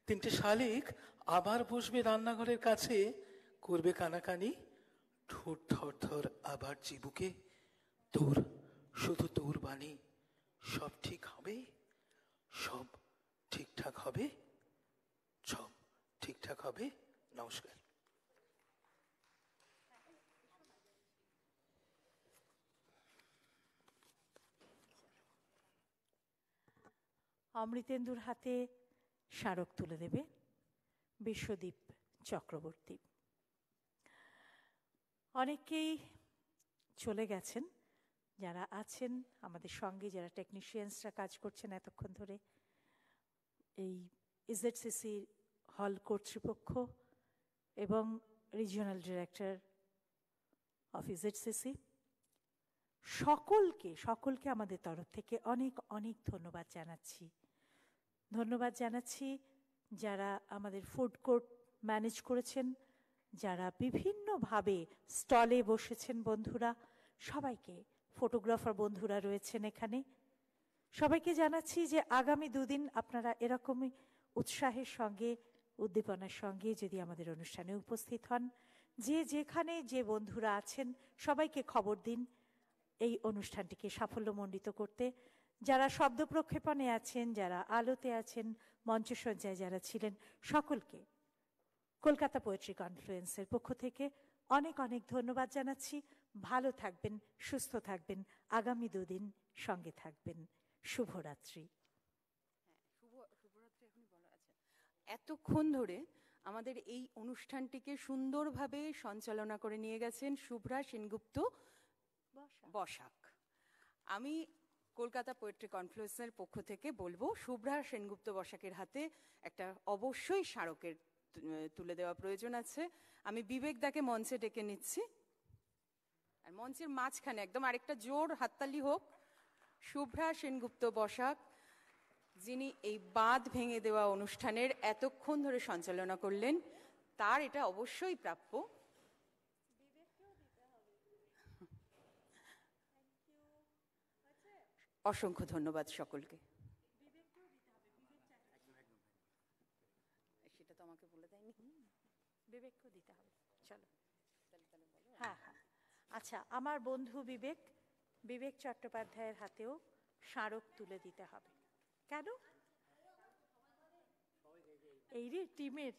তিনটে শালিক আবার বসবে রান্নাঘরের কাছে, করবে কানাকানি, ঠোঁট থর থর আবার চিবুকে। তোর, শুধু তোর বাণী, সব ঠিক হবে? সব ঠিকঠাক হবে? সব ঠিকঠাক হবে? নমস্কার। অমৃতেন্দুর হাতে স্মারক তুলে দেবে। বিশ্বদীপ চক্রবর্তী। অনেকেই চলে গেছেন, যারা আছেন, আমাদের সঙ্গে যারা টেকনিশিয়ানসরা কাজ করছেন এতক্ষণ ধরে। এই ইজেডসিসি হল কর্তৃপক্ষ এবং রিজিওনাল ডিরেক্টর অফ ইজেডসিসি সকলকে সকলকে আমাদের তরফ থেকে অনেক অনেক ধন্যবাদ জানাচ্ছি। ধন্যবাদ জানাচ্ছি যারা আমাদের ফুড কোর্ট ম্যানেজ করেছেন, যারা বিভিন্নভাবে স্টলে বসেছেন বন্ধুরা, সবাইকে ফটোগ্রাফার বন্ধুরা রয়েছেন এখানে। সবাইকে জানাচ্ছি যে আগামী দুদিন আপনারা এরকমই উৎসাহের সঙ্গে, উদ্দীপনার সঙ্গে যদি আমাদের অনুষ্ঠানে উপস্থিত হন, যে যেখানে যে বন্ধুরা আছেন সবাইকে খবর দিন, এই অনুষ্ঠানটিকে সাফল্যমণ্ডিত করতে। যারা শব্দ প্রক্ষেপণে আছেন যারা আলোতে আছেন মঞ্চসজ্জায় যারা ছিলেন সকলকে কলকাতা পোয়েট্রি কনফ্লুয়েন্সের পক্ষ থেকে অনেক অনেক ধন্যবাদ জানাচ্ছি। ভালো থাকবেন সুস্থ থাকবেন আগামী দুদিন সঙ্গে থাকবেন। শুভরাত্রি। এতক্ষণ ধরে আমাদের এই অনুষ্ঠানটিকে সুন্দরভাবে সঞ্চালনা করে নিয়ে গেছেন শুভ্রা সেনগুপ্ত বসাক। আমি কলকাতা পোয়েট্রি কনফ্লুয়েন্সের পক্ষ থেকে বলব, শুভ্রা সেনগুপ্ত বসাকের হাতে একটা অবশ্যই স্মারকের তুলে দেওয়া প্রয়োজন আছে। আমি বিবেক দাকে মঞ্চে ডেকে নিচ্ছি। আর মঞ্চের মাঝখানে একদম আরেকটা জোর হাততালি হোক, শুভ্রা সেনগুপ্ত বসাক, যিনি এই বাঁধ ভেঙে দেওয়া অনুষ্ঠানের এতক্ষণ ধরে সঞ্চালনা করলেন, তার এটা অবশ্যই প্রাপ্য। অসংখ্য ধন্যবাদ সকলকে। সেটা তো আমাকে বলে দেয়নি। বিবেককেও দিতে হবে। চলো। হ্যাঁ হ্যাঁ। আচ্ছা আমার বন্ধু বিবেক বিবেক চট্টোপাধ্যায়ের হাতেও স্মারক তুলে দিতে হবে। কেন? এই রে, টিমের।